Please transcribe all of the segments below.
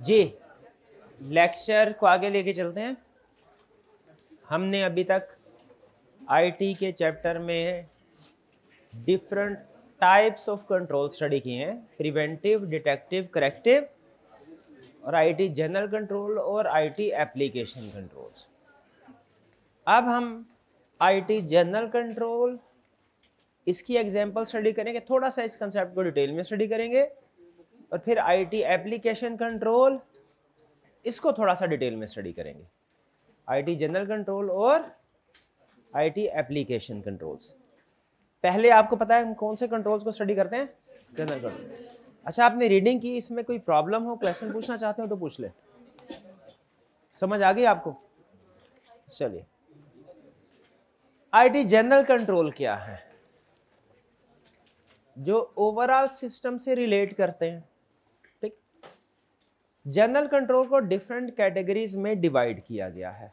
जी lecture को आगे लेके चलते हैं। हमने अभी तक आईटी के चैप्टर में different types of control study किए हैं प्रिवेंटिव डिटेक्टिव करेक्टिव और आईटी जनरल कंट्रोल और आईटी एप्लीकेशन कंट्रोल्स अब हम आईटी जनरल कंट्रोल इसकी एग्जांपल स्टडी करेंगे, थोड़ा सा इस कंसेप्ट को डिटेल में स्टडी करेंगे। और फिर आईटी एप्लीकेशन कंट्रोल इसको थोड़ा सा डिटेल में स्टडी करेंगे। आईटी जनरल कंट्रोल और आईटी एप्लीकेशन कंट्रोल्स पहले आपको पता है हम कौन से कंट्रोल्स को स्टडी करते हैं? जनरल कंट्रोल अच्छा आपने रीडिंग की, इसमें कोई प्रॉब्लम हो क्वेश्चन पूछना चाहते हो तो पूछ ले। समझ आ गई आपको? चलिए। आईटी जनरल कंट्रोल क्या है? जो ओवरऑल सिस्टम से रिलेट करते हैं। जनरल कंट्रोल को डिफरेंट कैटेगरीज में डिवाइड किया गया है।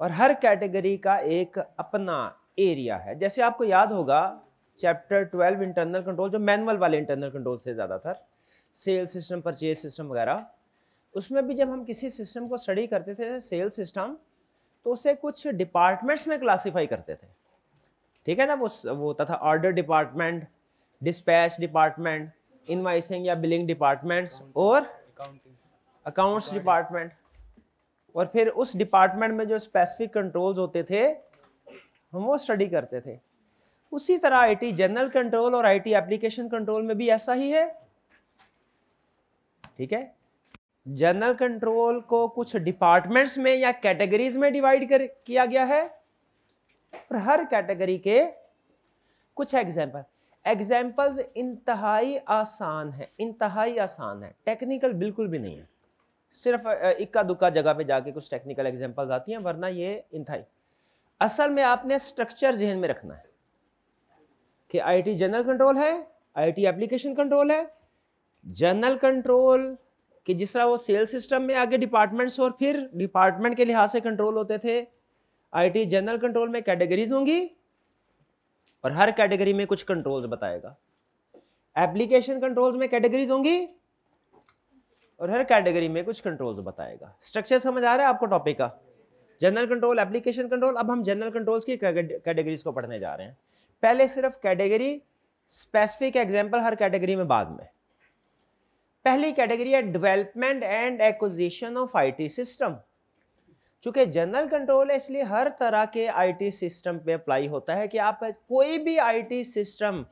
और हर कैटेगरी का एक अपना एरिया है। जैसे आपको याद होगा चैप्टर 12 इंटरनल कंट्रोल जो मैनुअल वाले इंटरनल कंट्रोल से ज़्यादातर सेल सिस्टम परचेज सिस्टम वगैरह, उसमें भी जब हम किसी सिस्टम को स्टडी करते थे सेल सिस्टम तो उसे कुछ डिपार्टमेंट्स में क्लासीफाई करते थे। ठीक है ना? वो वो तथा order department dispatch department invoicing या बिलिंग डिपार्टमेंट्स और अकाउंट्स डिपार्टमेंट और फिर उस डिपार्टमेंट में जो स्पेसिफिक कंट्रोल्स होते थे, हम वो स्टडी करते थे। उसी तरह आईटी जनरल कंट्रोल और आईटी एप्लीकेशन कंट्रोल में भी ऐसा ही है। ठीक है? जनरल कंट्रोल को कुछ डिपार्टमेंट्स में या कैटेगरीज में डिवाइड कर, किया गया है। और हर कैटेगरी के कुछ एग्ज़ाम्पल एग्जाम्पल्स इंतहाई आसान है, इंतहाई आसान है। टेक्निकल बिल्कुल भी नहीं है। सिर्फ़ इक्का दुक्का जगह पे जाके कुछ टेक्निकल एग्जाम्पल्स आती हैं, वरना ये इंतहाई। असल में आपने स्ट्रक्चर जहन में रखना है कि आईटी जनरल कंट्रोल है आईटी एप्लीकेशन कंट्रोल है। जनरल कंट्रोल कि जिस तरह वो सेल सिस्टम में आगे डिपार्टमेंट्स और फिर डिपार्टमेंट के लिहाज से कंट्रोल होते थे आईटी जनरल कंट्रोल में कैटेगरीज होंगी और हर कैटेगरी में कुछ कंट्रोल्स बताएगा। एप्लीकेशन कंट्रोल्स में कैटेगरीज होंगी और हर कैटेगरी में कुछ कंट्रोल्स बताएगा। स्ट्रक्चर समझ आ रहा है आपको टॉपिक का? जनरल कंट्रोल एप्लीकेशन कंट्रोल अब हम जनरल कंट्रोल्स की कैटेगरीज को पढ़ने जा रहे हैं। पहले सिर्फ़ कैटेगरी स्पेसिफिक एग्ज़ाम्पल हर कैटेगरी में बाद में। पहली कैटेगरी है development and acquisition of IT system चूँकि जनरल कंट्रोल है, इसलिए हर तरह के आईटी सिस्टम पे अप्लाई होता है कि आप कोई भी आईटी सिस्टम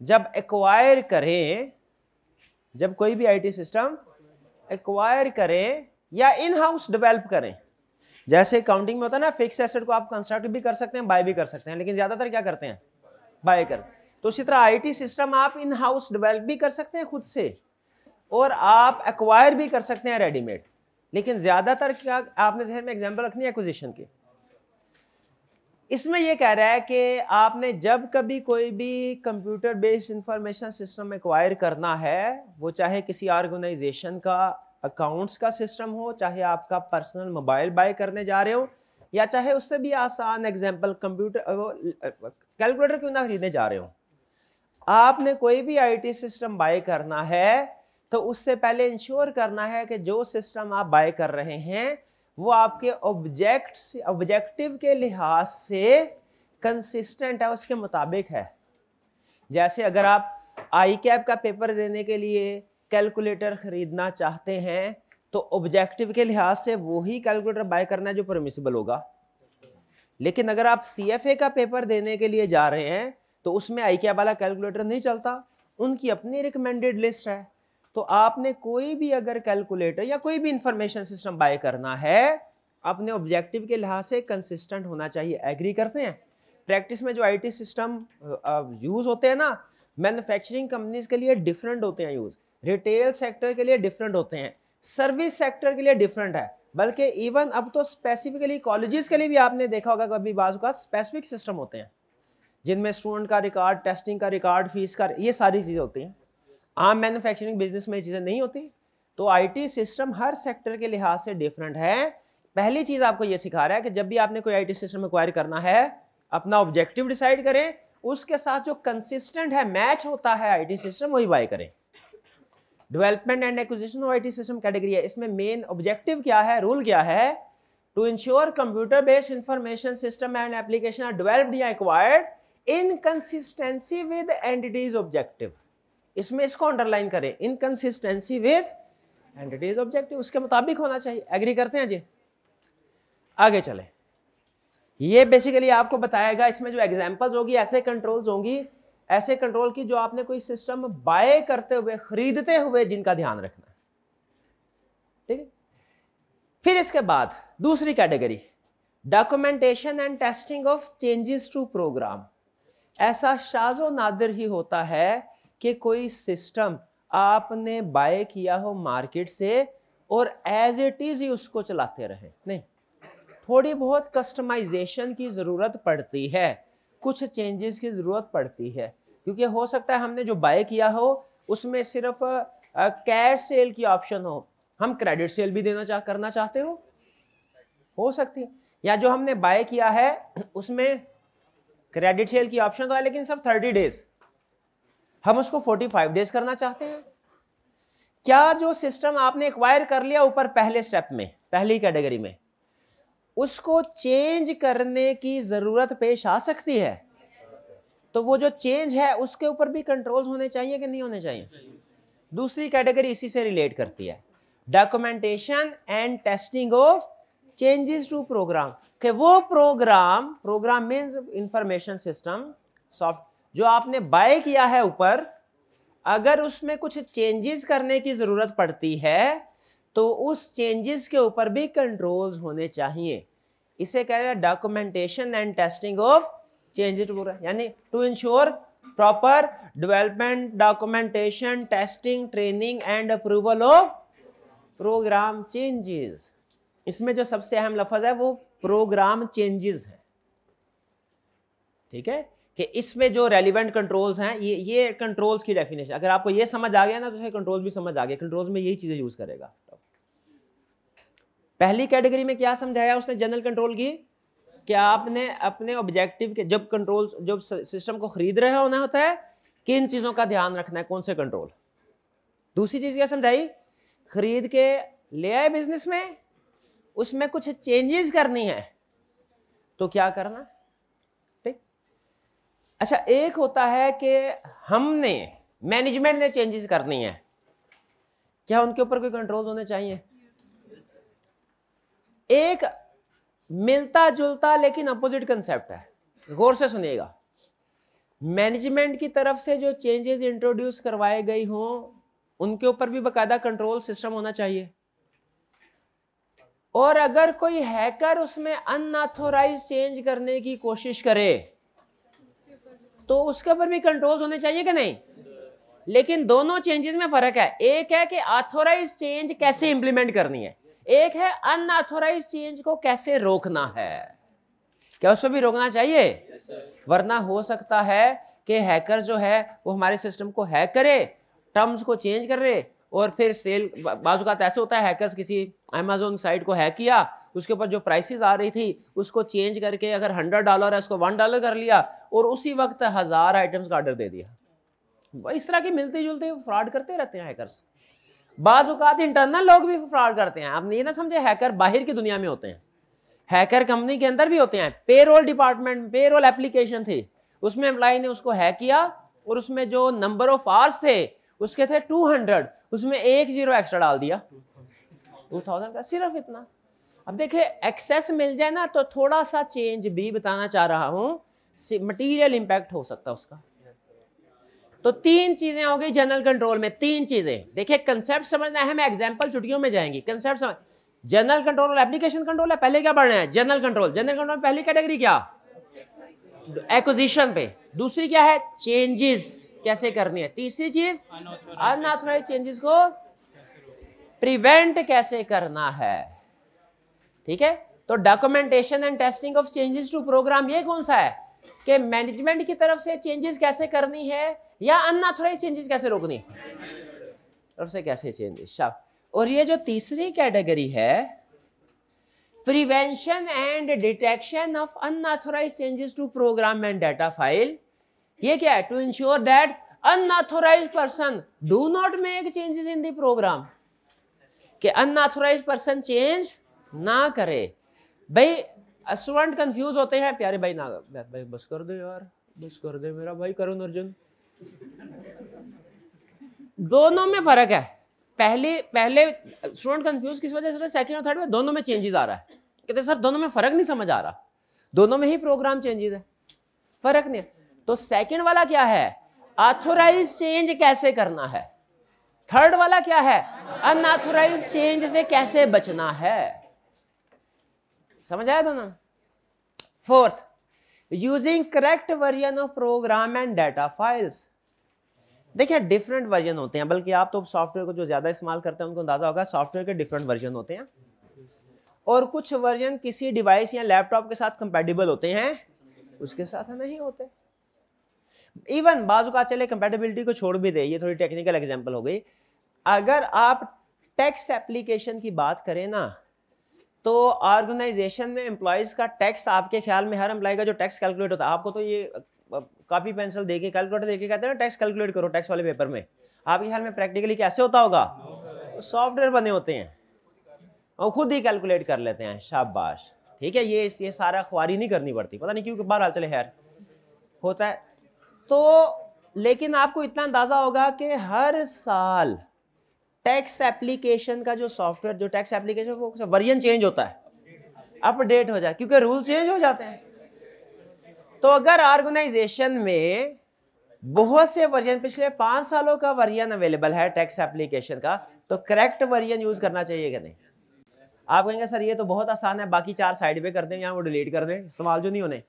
जब एक्वायर करें, जब कोई भी आईटी सिस्टम एक्वायर करें या इन हाउस डेवलप करें, जैसे काउंटिंग में होता है ना फिक्स एसेट को आप कंस्ट्रक्ट भी कर सकते हैं बाय भी कर सकते हैं, लेकिन ज़्यादातर क्या करते हैं? बाय कर। तो इसी तरह आईटी सिस्टम आप इन हाउस डेवलप भी कर सकते हैं खुद से, और आप एक्वायर भी कर सकते हैं रेडीमेड लेकिन ज़्यादातर क्या, आपने जहन में एग्ज़ाम्पल रखनी है एक्विजिशन की? इसमें यह कह रहा है कि आपने जब कभी कोई भी computer based information system acquire करना है, वो चाहे किसी ऑर्गेनाइजेशन का अकाउंट्स का सिस्टम हो, चाहे आपका पर्सनल मोबाइल बाय करने जा रहे हो, या चाहे उससे भी आसान एग्ज़ाम्पल कंप्यूटर कैलकुलेटर क्यों ना खरीदने जा रहे हो? आपने कोई भी आईटी सिस्टम बाय करना है तो उससे पहले इंश्योर करना है कि जो सिस्टम आप बाय कर रहे हैं, वो आपके ऑब्जेक्ट ऑब्जेक्टिव के लिहाज से कंसिस्टेंट है, उसके मुताबिक है। जैसे अगर आप आई कैप का पेपर देने के लिए कैलकुलेटर खरीदना चाहते हैं तो ऑब्जेक्टिव के लिहाज से वही कैलकुलेटर बाय करना है जो परमिसिबल होगा। लेकिन अगर आप सी एफ़ ए का पेपर देने के लिए जा रहे हैं तो उसमें आई कैप वाला कैलकुलेटर नहीं चलता। उनकी अपनी रिकमेंडेड लिस्ट है। तो आपने कोई भी अगर कैलकुलेटर या कोई भी इंफॉर्मेशन सिस्टम बाय करना है, अपने ऑब्जेक्टिव के लिहाज से कंसिस्टेंट होना चाहिए। एग्री करते हैं? प्रैक्टिस में जो आईटी सिस्टम यूज़ होते हैं ना मैन्युफैक्चरिंग कंपनीज़ के लिए डिफरेंट होते हैं यूज़ रिटेल सेक्टर के लिए डिफरेंट होते हैं। सर्विस सेक्टर के लिए डिफरेंट है। बल्कि इवन अब तो स्पेसिफिकली कॉलेजेस के लिए भी आपने देखा होगा कभी बाजू का स्पेसिफिक सिस्टम होते हैं। जिनमें स्टूडेंट का रिकॉर्ड टेस्टिंग का रिकॉर्ड फ़ीस का, ये सारी चीज़ें होती हैं। आम मैन्युफैक्चरिंग बिज़नेस में चीज़ें नहीं होती। तो आईटी सिस्टम हर सेक्टर के लिहाज से डिफरेंट है। पहली चीज़ आपको ये सिखा रहा है कि जब भी आपने कोई आईटी सिस्टम एक्वायर करना है, अपना ऑब्जेक्टिव डिसाइड करें, उसके साथ जो कंसिस्टेंट है मैच होता है आईटी सिस्टम वही बाय करें। Development and acquisition of IT system category है। इसमें मेन ऑब्जेक्टिव क्या है रूल क्या है? To ensure computer based information system and application are या acquired in consistency with entities objective इसमें इसको अंडरलाइन करें। इनकंसिस्टेंसी विद एंटिटीज ऑब्जेक्टिव उसके मुताबिक होना चाहिए। एग्री करते हैं जी? आगे चले। ये बेसिकली आपको बताएगा, इसमें जो एग्जांपल्स होगी, ऐसे कंट्रोल्स होंगी, ऐसे कंट्रोल की जो आपने कोई सिस्टम बाय करते हुए, खरीदते हुए जिनका ध्यान रखना है। ठीक है? फिर इसके बाद दूसरी category documentation and testing of changes to program ऐसा शाजो नादिर ही होता है कि कोई सिस्टम आपने बाय किया हो मार्केट से और एज इट इज़ ही उसको चलाते रहे। नहीं, थोड़ी बहुत कस्टमाइजेशन की ज़रूरत पड़ती है। कुछ चेंजेस की ज़रूरत पड़ती है। क्योंकि हो सकता है हमने जो बाय किया हो, उसमें सिर्फ़ कैश सेल की ऑप्शन हो। हम क्रेडिट सेल भी देना चाह, करना चाहते हो? हो सकती है। या जो हमने बाय किया है, उसमें क्रेडिट सेल की ऑप्शन तो है, लेकिन सिर्फ़ थर्टी डेज़ हम उसको फोर्टी फाइव डेज़ करना चाहते हैं। क्या जो सिस्टम आपने एक्वायर कर लिया ऊपर पहले स्टेप में, पहली कैटेगरी में, उसको चेंज करने की ज़रूरत पेश आ सकती है? तो वो जो चेंज है, उसके ऊपर भी कंट्रोल होने चाहिए कि नहीं होने चाहिए? दूसरी कैटेगरी इसी से रिलेट करती है। Documentation and testing of changes to program वो program program means information system soft जो आपने बाय किया है ऊपर, अगर उसमें कुछ चेंजेस करने की ज़रूरत पड़ती है तो उस चेंजेस के ऊपर भी कंट्रोल्स होने चाहिए। इसे कह रहे हैं documentation and testing of changes यानी to ensure proper development documentation testing training and approval of program changes इसमें जो सबसे अहम लफज है वो प्रोग्राम चेंजेस है। ठीक है? कि इसमें जो रेलिवेंट कंट्रोल्स हैं, ये ये कंट्रोल्स की डेफिनेशन अगर आपको ये समझ आ गया ना तो कंट्रोल्स भी समझ आ गया। कंट्रोल्स में यही चीज़ें यूज़ करेगा। पहली कैटेगरी में क्या समझाया उसने? जनरल कंट्रोल की? कि आपने अपने ऑब्जेक्टिव के, जब कंट्रोल जब सिस्टम को खरीद रहे होना होता है, किन चीज़ों का ध्यान रखना है? कौन से कंट्रोल दूसरी चीज़ क्या समझाई? खरीद के ले आए बिज़नेस में, उसमें कुछ चेंजेस करनी है तो क्या करना? अच्छा एक होता है कि हमने मैनेजमेंट ने चेंजेस करनी है। क्या उनके ऊपर कोई कंट्रोल होने चाहिए? एक मिलता जुलता लेकिन अपोजिट कंसेप्ट है। गौर से सुनिएगा। मैनेजमेंट की तरफ़ से जो चेंजेस इंट्रोड्यूस करवाए गई हों, उनके ऊपर भी बकायदा कंट्रोल सिस्टम होना चाहिए। और अगर कोई हैकर उसमें अनऑथोराइज चेंज करने की कोशिश करे तो उसके ऊपर भी कंट्रोल होने चाहिए कि नहीं? लेकिन दोनों चेंजेस में फ़र्क है। एक है कि ऑथोराइज चेंज कैसे इंप्लीमेंट करनी है। एक है अनऑथोराइज चेंज को कैसे रोकना है। क्या उसको भी रोकना चाहिए? वरना हो सकता है कि हैकर जो है वो हमारे सिस्टम को हैक करे टर्म्स को चेंज कर रहे और फिर सेल बाजू का ऐसे होता है हैकर्स किसी अमेजोन साइट को हैक किया, उसके ऊपर जो प्राइसेस आ रही थी, उसको चेंज करके अगर हंड्रेड डॉलर है, उसको वन डॉलर कर लिया और उसी वक्त हज़ार आइटम्स का ऑर्डर दे दिया। इस तरह के मिलते जुलते फ्रॉड करते रहते हैं हैकर्स बाज़ात इंटरनल लोग भी फ्रॉड करते हैं। आप नहीं ना समझे हैकर बाहर की दुनिया में होते हैं। हैकर कंपनी के अंदर भी होते हैं। पेरोल डिपार्टमेंट पेरोल एप्लीकेशन थी। उसमें एम्प्लाई ने उसको हैक किया और उसमें जो नंबर ऑफ़ आवर्स थे उसके थे 200 उसमें एक ज़ीरो एक्स्ट्रा डाल दिया। 2000 का सिर्फ़ इतना। अब देखिए एक्सेस मिल जाए ना तो थोड़ा सा चेंज भी बताना चाह रहा हूँ। मटीरियल इंपैक्ट हो सकता उसका। तो तीन चीज़ें हो गई जनरल कंट्रोल में, तीन चीज़ें। देखिए कंसेप्ट समझना है, मैं एग्जांपल छुट्टियों में जाएँगी। कंसेप्ट समझ जनरल कंट्रोल और एप्लीकेशन कंट्रोल है, पहले क्या पढ़ना है? जनरल कंट्रोल जनरल कंट्रोल पहली कैटेगरी क्या? एक्विजिशन पे। दूसरी क्या है? चेंजेस कैसे करनी है? तीसरी चीज़ अनऑथोराइज चेंजेस को प्रिवेंट कैसे करना है? ठीक है? तो documentation and testing of changes to program ये कौन सा है? कि मैनेजमेंट की तरफ़ से चेंजेस कैसे करनी है या अनऑथोराइज चेंजेस कैसे रोकनी तरफ़ से कैसे चेंजेस और ये जो तीसरी कैटेगरी है prevention and detection of unauthorized changes to program and data file ये क्या है? To ensure that unauthorized person do not make changes in the program कि अनऑथोराइज पर्सन चेंज ना करे। भाई स्टूडेंट कंफ्यूज होते हैं। प्यारे भाई, ना, भाई, बस कर दो यार। बस कर दे मेरा भाई, करुण अर्जुन। दोनों में फ़र्क है। पहले पहले स्टूडेंट कंफ्यूज किस वजह से सेकंड और थर्ड में दोनों में चेंजेस आ रहा है। कहते सर, दोनों में फ़र्क नहीं समझ आ रहा। दोनों में ही प्रोग्राम चेंजेस है। फ़र्क नहीं है। तो सेकंड वाला क्या है? ऑथोराइज चेंज कैसे करना है? थर्ड वाला क्या है? अनऑथोराइज चेंज से कैसे बचना है? समझ आया दोनों? Fourth using correct version of program and data files देखिए डिफरेंट वर्जन होते हैं, बल्कि आप तो सॉफ्टवेयर को जो ज़्यादा इस्तेमाल करते हैं, उनको अंदाज़ा होगा सॉफ्टवेयर के डिफरेंट वर्जन होते हैं। और कुछ वर्जन किसी डिवाइस या लैपटॉप के साथ कंपेटिबल होते हैं, उसके साथ नहीं होते। इवन बाजू का चले कंपेटेबिलिटी को छोड़ भी दे, ये थोड़ी टेक्निकल एग्ज़ाम्पल हो गई। अगर आप टैक्स एप्लीकेशन की बात करें ना तो ऑर्गेनाइजेशन में एम्प्लॉयज़ का टैक्स आपके ख्याल में हर एम्प्लॉय का जो टैक्स कैलकुलेट होता है, आपको तो ये कॉपी पेंसिल देके कैलकुलेटर देके कहते हैं ना टैक्स कैलकुलेट करो टैक्स वाले पेपर में। आपके ख्याल में प्रैक्टिकली कैसे होता होगा? सॉफ्टवेयर बने होते हैं। और खुद ही कैलकुलेट कर लेते हैं, शाबाश। ठीक है, ये ये सारा खुआरी नहीं करनी पड़ती। पता नहीं क्योंकि क्यों, बाहर चले खैर। होता है। तो लेकिन आपको इतना अंदाज़ा होगा कि हर साल टैक्स एप्लीकेशन का जो सॉफ्टवेयर जो टैक्स एप्लीकेशन वो वर्जन चेंज होता है। अपडेट हो जाए, क्योंकि रूल चेंज हो जाते हैं। तो अगर ऑर्गेनाइजेशन में बहुत से वर्जन पिछले पाँच सालों का वर्जन अवेलेबल है टैक्स एप्लीकेशन का तो करेक्ट वर्जन यूज़ करना चाहिए कि नहीं? आप कहेंगे, सर, ये तो बहुत आसान है, बाकी चार साइड पे कर दें या वो डिलीट कर दें, इस्तेमाल जो नहीं होने।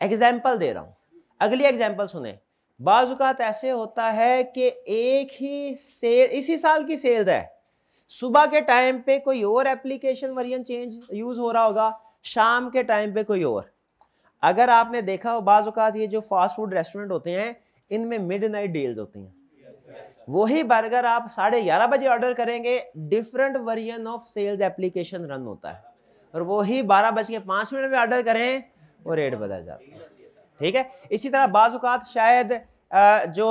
एग्ज़ाम्पल दे रहा हूँ। अगली एग्ज़ाम्पल सुने। बाजुकात ऐसे होता है कि एक ही सेल इसी साल की सेल्स है। सुबह के टाइम पे कोई और एप्लीकेशन वर्जन चेंज यूज़ हो रहा होगा, शाम के टाइम पे कोई और। अगर आपने देखा हो बाजुकात, ये जो फास्ट फ़ूड रेस्टोरेंट होते हैं, इनमें मिड नाइट डील्स होती हैं। वही बर्गर आप साढ़े ग्यारह बजे ऑर्डर करेंगे different version of sales application run होता है। और वही बारह बज के पाँच मिनट में ऑर्डर करें, और रेट बदल जाता है। ठीक है? इसी तरह बाज़ात शायद जो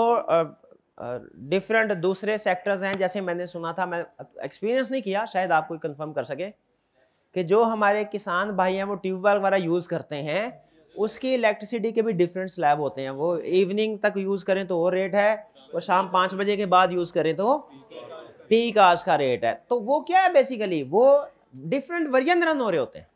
डिफरेंट दूसरे सेक्टर्स हैं, जैसे मैंने सुना था, मैं एक्सपीरियंस नहीं किया, शायद आप कोई कंफर्म कर सके कि जो हमारे किसान भाई हैं, वो ट्यूबवेल वगैरह यूज़ करते हैं, उसकी इलेक्ट्रिसिटी के भी डिफरेंट स्लैब होते हैं। वो इवनिंग तक यूज़ करें तो वो रेट है, और शाम पाँच बजे के बाद यूज़ करें तो पी काश का रेट है। तो वो क्या है बेसिकली वो डिफरेंट वर्जन रन हो रहे होते हैं।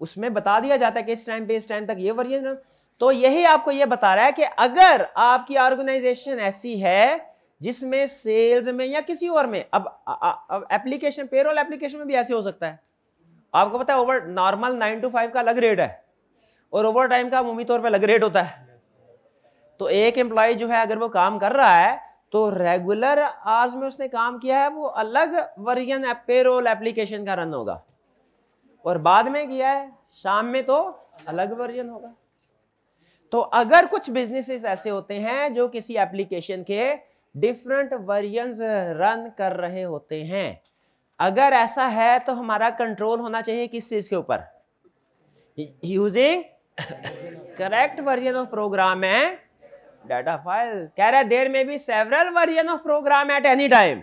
उसमें बता दिया जाता है कि इस टाइम पे, इस टाइम तक ये वर्जन तो यही आपको ये बता रहा है कि अगर आपकी ऑर्गेनाइजेशन ऐसी है जिसमें सेल्स में या किसी और में, अब एप्लीकेशन पेरोल एप्लीकेशन में भी ऐसे हो सकता है। आपको पता है over normal nine to five का अलग रेट है और ओवर टाइम का मुमी तौर पर अलग रेट होता है। तो एक एम्प्लॉय जो है, अगर वो काम कर रहा है तो रेगुलर आवर्स में उसने काम किया है, वो अलग वर्जन पेरोल एप्लीकेशन का रन होगा। और बाद में किया है, शाम में तो अलग वर्जन होगा। तो अगर कुछ बिजनेसेस ऐसे होते हैं जो किसी एप्लीकेशन के डिफरेंट वर्जन रन कर रहे होते हैं, अगर ऐसा है तो हमारा कंट्रोल होना चाहिए किस चीज़ के ऊपर? Using correct version of program है डाटा फ़ाइल कह रहा है there may be several version of program at any time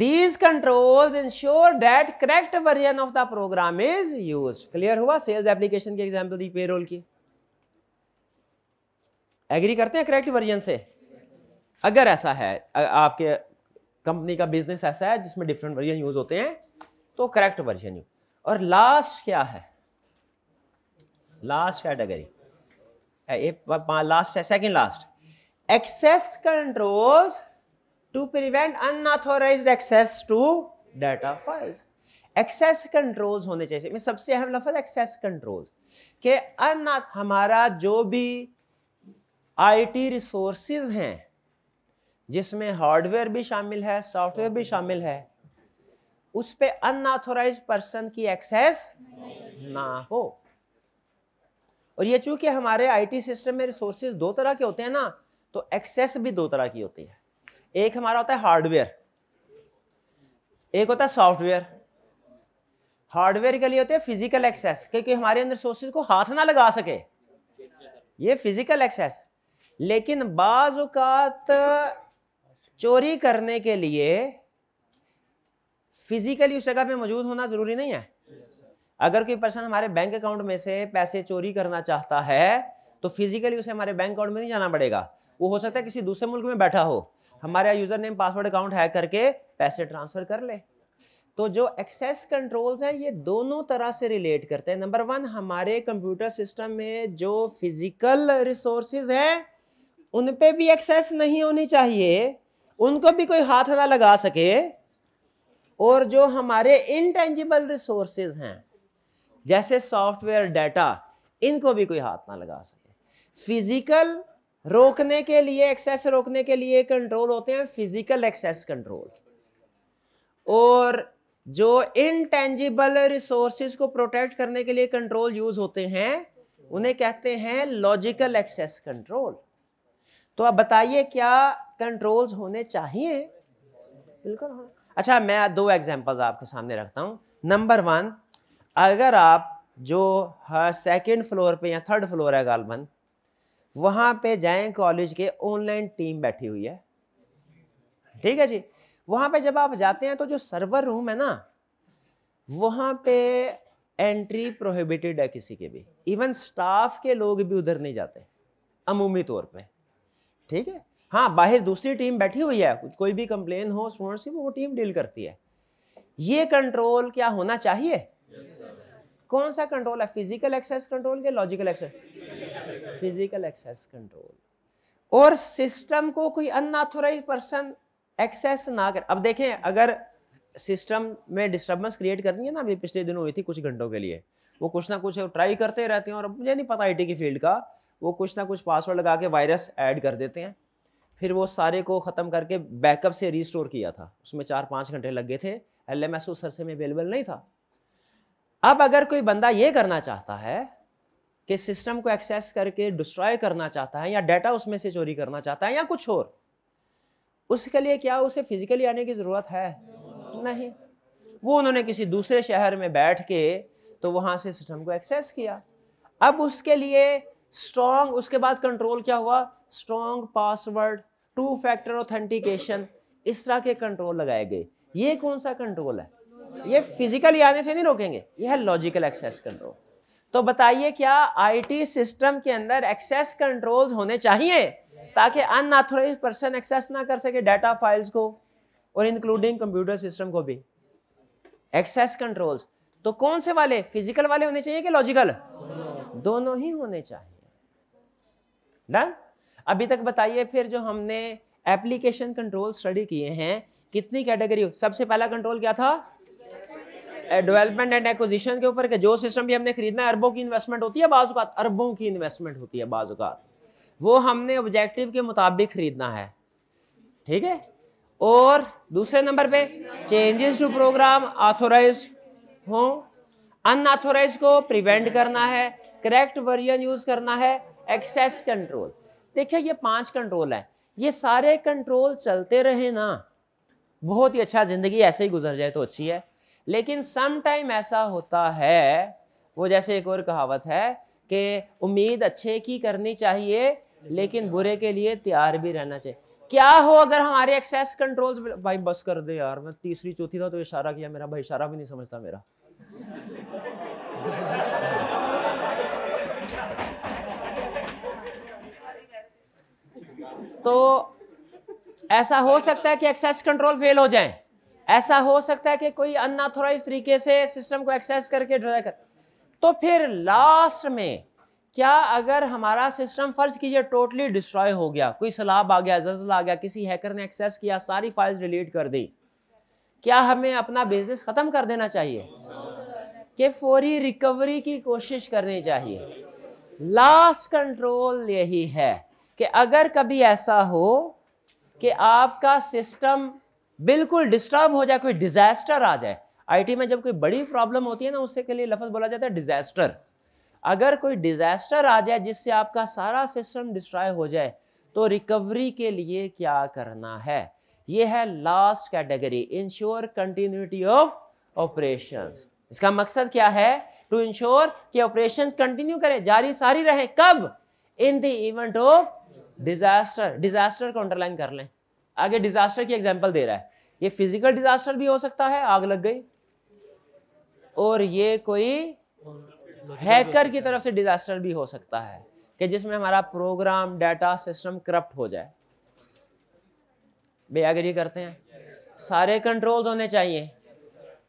These controls ensure that correct version of the program is used. Clear हुआ? सेल्स एप्लीकेशन की example दी payroll की। Agree करते हैं करेक्ट वर्जन से? अगर ऐसा है आपके कंपनी का बिज़नेस ऐसा है जिसमें डिफरेंट वर्जन यूज़ होते हैं तो करेक्ट वर्जन यूज़ और लास्ट क्या है? Last category last second last access controls to prevent unauthorized access to data files. Access controls होने चाहिए। मैं सबसे अहम लफज एक्सेस कंट्रोल्स के अन हमारा जो भी आईटी रिसोर्सेज हैं, जिसमें हार्डवेयर भी शामिल है सॉफ्टवेयर भी शामिल है, उस पर अनऑथोराइज पर्सन की एक्सेस ना हो। और ये चूँकि हमारे आईटी सिस्टम में रिसोर्सेज दो तरह के होते हैं ना तो एक्सेस भी दो तरह की होती है। एक हमारा होता है हार्डवेयर, एक होता है सॉफ्टवेयर। हार्डवेयर के लिए होते हैं फ़िज़िकल एक्सेस क्योंकि हमारे अंदर सोर्सेज को हाथ ना लगा सके। ये फ़िज़िकल एक्सेस लेकिन बाजुकात चोरी करने के लिए फिजिकली उस जगह पे मौजूद होना ज़रूरी नहीं है। अगर कोई पर्सन हमारे बैंक अकाउंट में से पैसे चोरी करना चाहता है तो फिजिकली उसे हमारे बैंक अकाउंट में नहीं जाना पड़ेगा। वो हो सकता है किसी दूसरे मुल्क में बैठा हो। हमारे user name password account hack करके पैसे ट्रांसफ़र कर ले। तो जो एक्सेस कंट्रोल्स हैं, ये दोनों तरह से रिलेट करते हैं। नंबर वन हमारे कंप्यूटर सिस्टम में जो फ़िज़िकल रिसोर्सेज हैं, उन पे भी एक्सेस नहीं होनी चाहिए। उनको भी कोई हाथ ना लगा सके। और जो हमारे इनटेंजिबल रिसोर्सेज हैं, जैसे सॉफ्टवेयर डाटा इनको भी कोई हाथ ना लगा सके। फ़िज़िकल रोकने के लिए एक्सेस रोकने के लिए कंट्रोल होते हैं फ़िज़िकल एक्सेस कंट्रोल और जो इनटेंजिबल रिसोर्सेज को प्रोटेक्ट करने के लिए कंट्रोल यूज़ होते हैं, उन्हें कहते हैं लॉजिकल एक्सेस कंट्रोल तो अब बताइए क्या कंट्रोल्स होने चाहिए? बिल्कुल हाँ। अच्छा मैं दो एग्जांपल्स आपके सामने रखता हूँ. नंबर वन अगर आप जो सेकंड फ्लोर पे या थर्ड फ्लोर है गालबन वहाँ पे जाएँ कॉलेज के ऑनलाइन टीम बैठी हुई है। ठीक है जी? वहाँ पे जब आप जाते हैं तो जो सर्वर रूम है ना, वहाँ पे एंट्री प्रोहिबिटेड है किसी के भी। इवन स्टाफ के लोग भी उधर नहीं जाते, अमूमी तौर पे। ठीक है? हाँ बाहर दूसरी टीम बैठी हुई है, कोई भी कंप्लेन हो स्टूडेंट्स की, वो टीम डील करती है। ये कंट्रोल क्या होना चाहिए? कौन सा कंट्रोल है? फ़िज़िकल एक्सेस कंट्रोल के logical access physical access control और सिस्टम को कोई अनऑथोराइज पर्सन एक्सेस ना कर। अब देखें, अगर सिस्टम में डिस्टर्बेंस क्रिएट करनी है ना, अभी पिछले दिनों हुई थी कुछ घंटों के लिए। वो कुछ ना कुछ ट्राई करते रहते हैं और मुझे नहीं पता आईटी की फ़ील्ड का, वो कुछ ना कुछ पासवर्ड लगा के वायरस ऐड कर देते हैं। फिर वो सारे को ख़त्म करके बैकअप से रिस्टोर किया था। उसमें चार पाँच घंटे लग गए थे। एल एम एस उस में अवेलेबल नहीं था। अब अगर कोई बंदा ये करना चाहता है कि सिस्टम को एक्सेस करके डिस्ट्रॉय करना चाहता है या डाटा उसमें से चोरी करना चाहता है या कुछ और, उसके लिए क्या उसे फिजिकली आने की ज़रूरत है? नहीं। वो उन्होंने किसी दूसरे शहर में बैठ के तो वहाँ से सिस्टम को एक्सेस किया। अब उसके लिए स्ट्रॉन्ग उसके बाद कंट्रोल क्या हुआ? Strong password two factor authentication इस तरह के कंट्रोल लगाए गए। ये कौन सा कंट्रोल है? ये फिजिकली आने से नहीं रोकेंगे, ये है लॉजिकल एक्सेस कंट्रोल तो बताइए क्या आईटी सिस्टम के अंदर एक्सेस कंट्रोल्स होने चाहिए ताकि अनऑथोराइज पर्सन एक्सेस ना कर सके डाटा फाइल्स को और इंक्लूडिंग कंप्यूटर सिस्टम को भी? एक्सेस कंट्रोल्स तो कौन से वाले फ़िज़िकल वाले होने चाहिए कि लॉजिकल दोनों ही होने चाहिए। डन अभी तक बताइए फिर जो हमने एप्लीकेशन कंट्रोल स्टडी किए हैं, कितनी कैटेगरी सबसे पहला कंट्रोल क्या था? डेवलपमेंट एंड एक्विजिशन के ऊपर जो सिस्टम भी हमने खरीदना है, अरबों की इन्वेस्टमेंट होती है, बाजुकात, अरबों की इन्वेस्टमेंट होती है, बाजुकात। वो हमने ऑब्जेक्टिव के मुताबिक खरीदना है। ठीक है? और दूसरे नंबर पे चेंजेस टू प्रोग्राम ऑथोराइज हो। अनऑथोराइज को प्रिवेंट करना है करेक्ट वर्जन यूज़ करना है एक्सेस कंट्रोल देखिए, ये पाँच कंट्रोल है। ये सारे कंट्रोल चलते रहे ना, बहुत ही अच्छा ज़िंदगी ऐसे ही गुजर जाए तो अच्छी है। लेकिन सम टाइम ऐसा होता है, वो जैसे एक और कहावत है कि उम्मीद अच्छे की करनी चाहिए, लेकिन बुरे के लिए तैयार भी रहना चाहिए। क्या हो अगर हमारे एक्सेस कंट्रोल भाई बस कर दे यार, मैं तीसरी चौथी था तो इशारा किया मेरा, भाई इशारा भी नहीं समझता मेरा। तो ऐसा हो सकता है कि एक्सेस कंट्रोल फेल हो जाए। ऐसा हो सकता है कि कोई अनऑथोराइज तरीके से सिस्टम को एक्सेस करके ड्राई कर। तो फिर लास्ट में क्या अगर हमारा सिस्टम फ़र्ज़ कीजिए टोटली डिस्ट्रॉय हो गया, कोई सलाब आ गया जजल आ गया, किसी हैकर ने एक्सेस किया, सारी फाइल्स डिलीट कर दी, क्या हमें अपना बिज़नेस खत्म कर देना चाहिए? कि फौरी रिकवरी की कोशिश करनी चाहिए। लास्ट कंट्रोल यही है कि अगर कभी ऐसा हो कि आपका सिस्टम बिल्कुल डिस्टर्ब हो जाए, कोई डिजास्टर आ जाए। आईटी में जब कोई बड़ी प्रॉब्लम होती है ना, उससे के लिए लफज बोला जाता है डिजास्टर अगर कोई डिजास्टर आ जाए, जिससे आपका सारा सिस्टम डिस्ट्रॉय हो जाए तो रिकवरी के लिए क्या करना है? ये है last category ensure continuity of operation इसका मकसद क्या है? टू इंश्योर कि ऑपरेशन कंटिन्यू करें, जारी सारी रहे। कब? In the event of disaster disaster को अंडरलाइन कर लें। आगे डिजास्टर की एग्ज़ाम्पल दे रहा है। ये फ़िज़िकल डिजास्टर भी हो सकता है, आग लग गई। और ये कोई हैकर की तरफ़ से डिजास्टर भी हो सकता है कि जिसमें हमारा प्रोग्राम डाटा सिस्टम करप्ट हो जाए। बेआगरी करते हैं। सारे कंट्रोल्स होने चाहिए।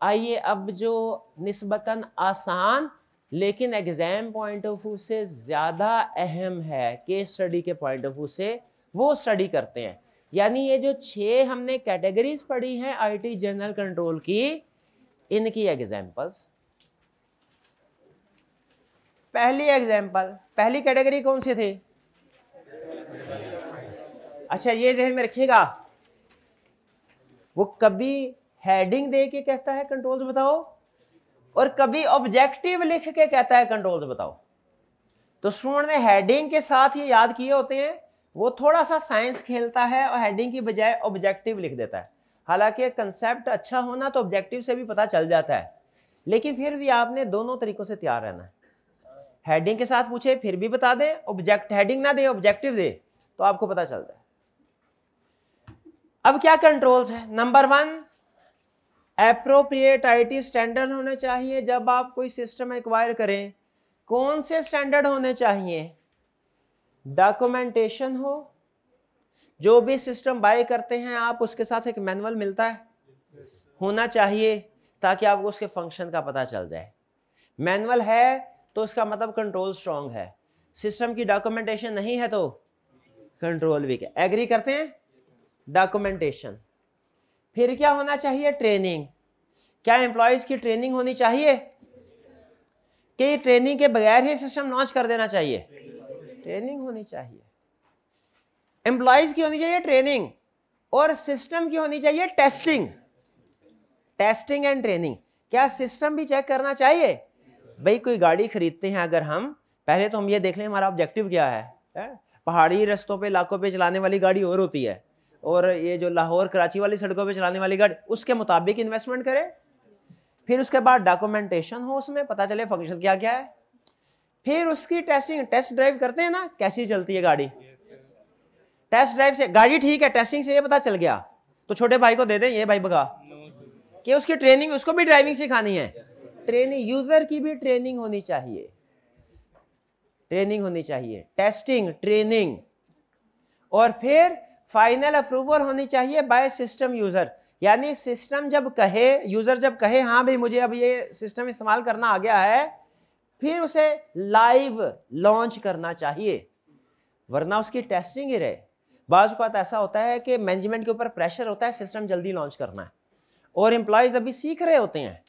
आइए अब जो निस्बतन आसान, लेकिन एग्ज़ाम पॉइंट ऑफ़ व्यू से ज़्यादा अहम है केस स्टडी के पॉइंट ऑफ़ व्यू से, वो स्टडी करते हैं। यानी ये जो छह हमने कैटेगरीज पढ़ी हैं आईटी जनरल कंट्रोल की, इनकी एग्जांपल्स पहली एग्जांपल पहली कैटेगरी कौन सी थी? अच्छा ये जहन में रखिएगा। वो कभी हेडिंग दे के कहता है कंट्रोल्स बताओ, और कभी ऑब्जेक्टिव लिख के कहता है कंट्रोल्स बताओ। तो स्टूडेंट ने हेडिंग के साथ ये याद किए होते हैं वो थोड़ा सा साइंस खेलता है और हेडिंग की बजाय ऑब्जेक्टिव लिख देता है। हालाँकि कंसेप्ट अच्छा होना तो ऑब्जेक्टिव से भी पता चल जाता है। लेकिन फिर भी आपने दोनों तरीकों से तैयार रहना है। हेडिंग के साथ पूछे, फिर भी बता दें ऑब्जेक्ट हेडिंग ना दे ऑब्जेक्टिव दे तो आपको पता चलता है। अब क्या कंट्रोल्स है? Number one appropriate IT standard होने चाहिए जब आप कोई सिस्टम एक्वायर करें। कौन से स्टैंडर्ड होने चाहिए? डॉक्यूमेंटेशन हो जो भी सिस्टम बाय करते हैं आप उसके साथ एक मैनुअल मिलता है। होना चाहिए ताकि आपको उसके फ़ंक्शन का पता चल जाए। मैनुअल है तो उसका मतलब कंट्रोल स्ट्रांग है। सिस्टम की डॉक्यूमेंटेशन नहीं है तो कंट्रोल वीक है। एग्री करते हैं? डॉक्यूमेंटेशन फिर क्या होना चाहिए? ट्रेनिंग क्या एम्प्लॉयज़ की ट्रेनिंग होनी चाहिए? कि ट्रेनिंग के बगैर ही सिस्टम लॉन्च कर देना चाहिए। ट्रेनिंग होनी चाहिए। एम्प्लॉयज़ की होनी चाहिए ट्रेनिंग और सिस्टम की होनी चाहिए टेस्टिंग टेस्टिंग एंड ट्रेनिंग क्या सिस्टम भी चेक करना चाहिए? भाई, कोई गाड़ी खरीदते हैं अगर हम, पहले तो हम ये देख लें हमारा ऑब्जेक्टिव क्या है? पहाड़ी रस्तों पे इलाकों पे चलाने वाली गाड़ी और होती है, और ये जो लाहौर, कराची वाली सड़कों पे चलाने वाली गाड़ी, उसके मुताबिक इन्वेस्टमेंट करें। फिर उसके बाद डॉक्यूमेंटेशन हो उसमें, पता चले फ़ंक्शन क्या क्या है। फिर उसकी टेस्टिंग टेस्ट ड्राइव करते हैं ना कैसी चलती है गाड़ी? टेस्ट ड्राइव से गाड़ी ठीक है टेस्टिंग से ये पता चल गया। तो छोटे भाई को दे दें ये भाई बगा कि उसकी ट्रेनिंग उसको भी ड्राइविंग सिखानी है। ट्रेनिंग यूज़र की भी ट्रेनिंग होनी चाहिए। ट्रेनिंग होनी चाहिए। टेस्टिंग ट्रेनिंग और फिर फाइनल अप्रूवल होनी चाहिए बाय सिस्टम यूज़र यानी सिस्टम जब कहे यूज़र जब कहे हाँ भाई मुझे अब ये सिस्टम इस्तेमाल करना आ गया है। फिर उसे लाइव लॉन्च करना चाहिए। वरना उसकी टेस्टिंग ही रहे। बाज़ बात ऐसा होता है कि मैनेजमेंट के ऊपर प्रेशर होता है सिस्टम जल्दी लॉन्च करना है। और एम्प्लॉयज़ अभी सीख रहे होते हैं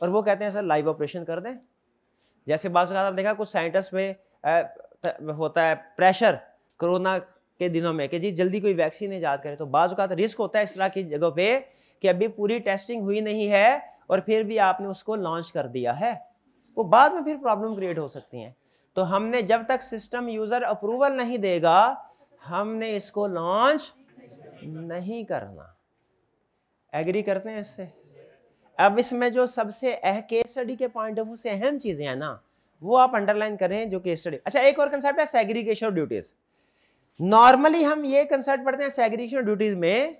और वो कहते हैं, सर लाइव ऑपरेशन कर दें। जैसे बाज़ आप देखा, कुछ साइंटिस्ट में होता है प्रेशर कोरोना के दिनों में कि जी, जल्दी कोई वैक्सीन ईजाद करें। तो बाज़ रिस्क होता है इस तरह की जगह पे कि अभी पूरी टेस्टिंग हुई नहीं है और फिर भी आपने उसको लॉन्च कर दिया है। वो बाद में फिर प्रॉब्लम क्रिएट हो सकती हैं। तो हमने जब तक सिस्टम यूज़र अप्रूवल नहीं देगा, हमने इसको लॉन्च नहीं करना। एग्री करते हैं इससे? अब इसमें जो सबसे केस स्टडी के पॉइंट ऑफ़ व्यू से अहम चीज़ें हैं ना, वो आप अंडरलाइन करें जो केस स्टडी अच्छा एक और कंसेप्ट है सेग्रीगेशन ड्यूटीज़ नॉर्मली हम ये कंसेप्ट पढ़ते हैं सेग्रीगेशन ड्यूटीज़ में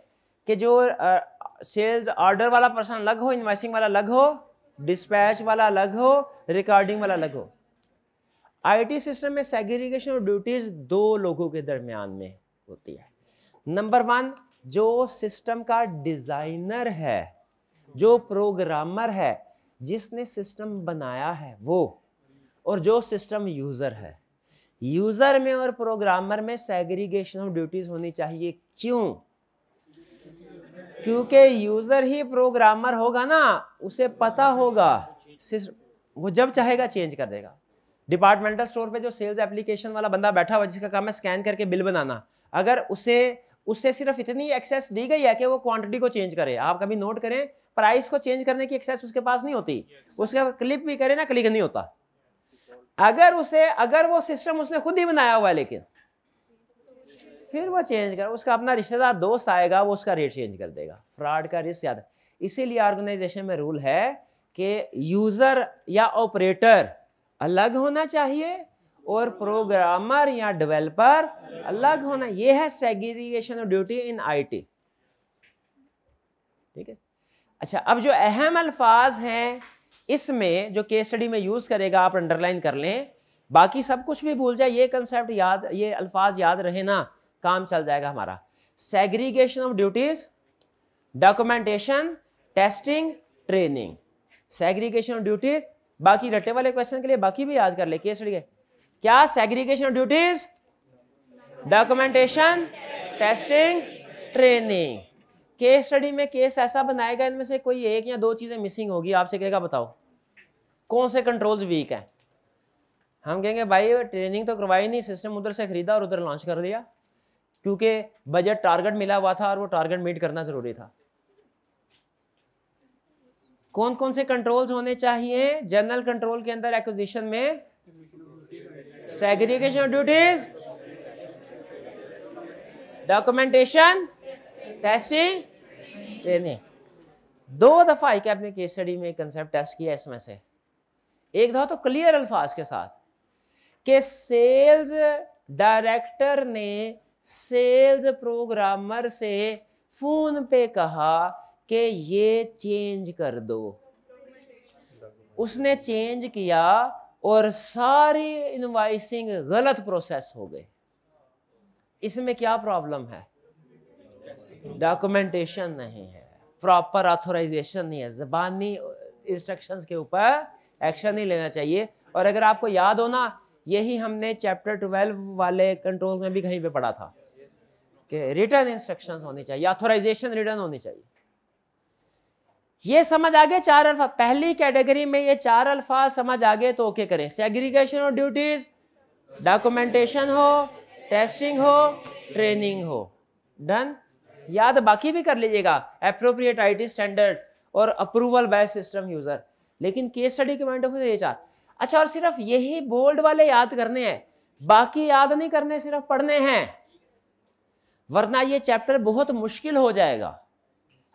कि जो सेल्स ऑर्डर वाला पर्सन अलग हो इन्वाइसिंग वाला अलग हो डिस्पैच वाला अलग हो, रिकॉर्डिंग वाला अलग हो। आईटी सिस्टम में सेग्रीगेशन और ड्यूटीज़ दो लोगों के दरमियान में होती है। नंबर वन जो सिस्टम का डिज़ाइनर है, जो प्रोग्रामर है, जिसने सिस्टम बनाया है वो, और जो सिस्टम यूज़र है। यूज़र में और प्रोग्रामर में सेग्रीगेशन ऑफ़ ड्यूटीज़ होनी चाहिए। क्यों? क्योंकि यूज़र ही प्रोग्रामर होगा ना, उसे पता होगा। वो जब चाहेगा, चेंज कर देगा। डिपार्टमेंटल स्टोर पे जो सेल्स एप्लीकेशन वाला बंदा बैठा हुआ जिसका काम है स्कैन करके बिल बनाना, अगर उसे, उससे सिर्फ़ इतनी एक्सेस दी गई है कि वो क्वांटिटी को चेंज करे। आप कभी नोट करें प्राइस को चेंज करने की एक्सेस उसके पास नहीं होती। उसका क्लिक भी करे ना क्लिक नहीं होता। अगर उसे, अगर वो सिस्टम उसने खुद ही बनाया हुआ है लेकिन फिर वो चेंज कर, उसका अपना रिश्तेदार दोस्त आएगा, वो उसका रेट चेंज कर देगा। फ्रॉड का रिस्क ज़्यादा। इसीलिए ऑर्गेनाइजेशन में रूल है कि यूज़र या ऑपरेटर अलग होना चाहिए और प्रोग्रामर या डेवलपर अलग होना। ये है segregation of duty in IT ठीक है? अच्छा अब जो अहम अल्फाज हैं, इसमें जो केस स्टडी में यूज़ करेगा, आप अंडरलाइन कर लें। बाकी सब कुछ भी भूल जाए, ये कंसेप्ट याद, ये अल्फाज याद रहे ना। काम चल जाएगा हमारा। Segregation of duties documentation testing training segregation of duties बाकी रटे वाले क्वेश्चन के लिए बाकी भी याद कर ले केस स्टडी क्या segregation of duties documentation testing training case study में केस ऐसा बनाएगा, इनमें से कोई एक या दो चीज़ें मिसिंग होगी। आपसे कहेगा, बताओ, कौन से कंट्रोल्स वीक हैं? हम कहेंगे, भाई ट्रेनिंग तो करवाई नहीं सिस्टम उधर से खरीदा और उधर लॉन्च कर दिया। क्योंकि बजट टारगेट मिला हुआ था और वो टारगेट मीट करना ज़रूरी था। कौन कौन से कंट्रोल्स होने चाहिए? जनरल कंट्रोल के अंदर एक्विजिशन में segregation duties documentation testing training दो दफ़ा आई एक आपने केस स्टडी में कंसेप्ट टेस्ट किया इसमें से। एक दफ़ा तो क्लियर अल्फाज के साथ कि सेल्स डायरेक्टर ने सेल्स प्रोग्रामर से फ़ोन पे कहा कि ये चेंज कर दो। उसने चेंज किया और सारी इनवाइसिंग गलत प्रोसेस हो गए। इसमें क्या प्रॉब्लम है? डॉक्यूमेंटेशन नहीं है। प्रॉपर ऑथोराइजेशन नहीं है। जबानी इंस्ट्रक्शंस के ऊपर एक्शन नहीं लेना चाहिए। और अगर आपको याद हो ना यही हमने चैप्टर ट्वेल्व वाले कंट्रोल में भी कहीं पे पढ़ा था कि रिटर्न इंस्ट्रक्शंस होनी चाहिए ऑथोराइजेशन रिटर्न होनी चाहिए। ये समझ आ गए चार अल्फ़ा पहली कैटेगरी में ये चार अल्फाज समझ आ गए तो ओके करें। सेग्रीगेशन ऑफ़ ड्यूटीज़ डॉक्यूमेंटेशन हो टेस्टिंग हो ट्रेनिंग हो। डन याद बाकी भी कर लीजिएगा। अप्रोप्रिएट आईटी स्टैंडर्ड और अप्रूवल बाय सिस्टम यूज़र लेकिन केस स्टडी के पॉइंट ऑफ़ व्यू ये चार। अच्छा और सिर्फ़ यही बोल्ड वाले याद करने हैं, बाकी याद नहीं करने, सिर्फ़ पढ़ने हैं। वरना ये चैप्टर बहुत मुश्किल हो जाएगा।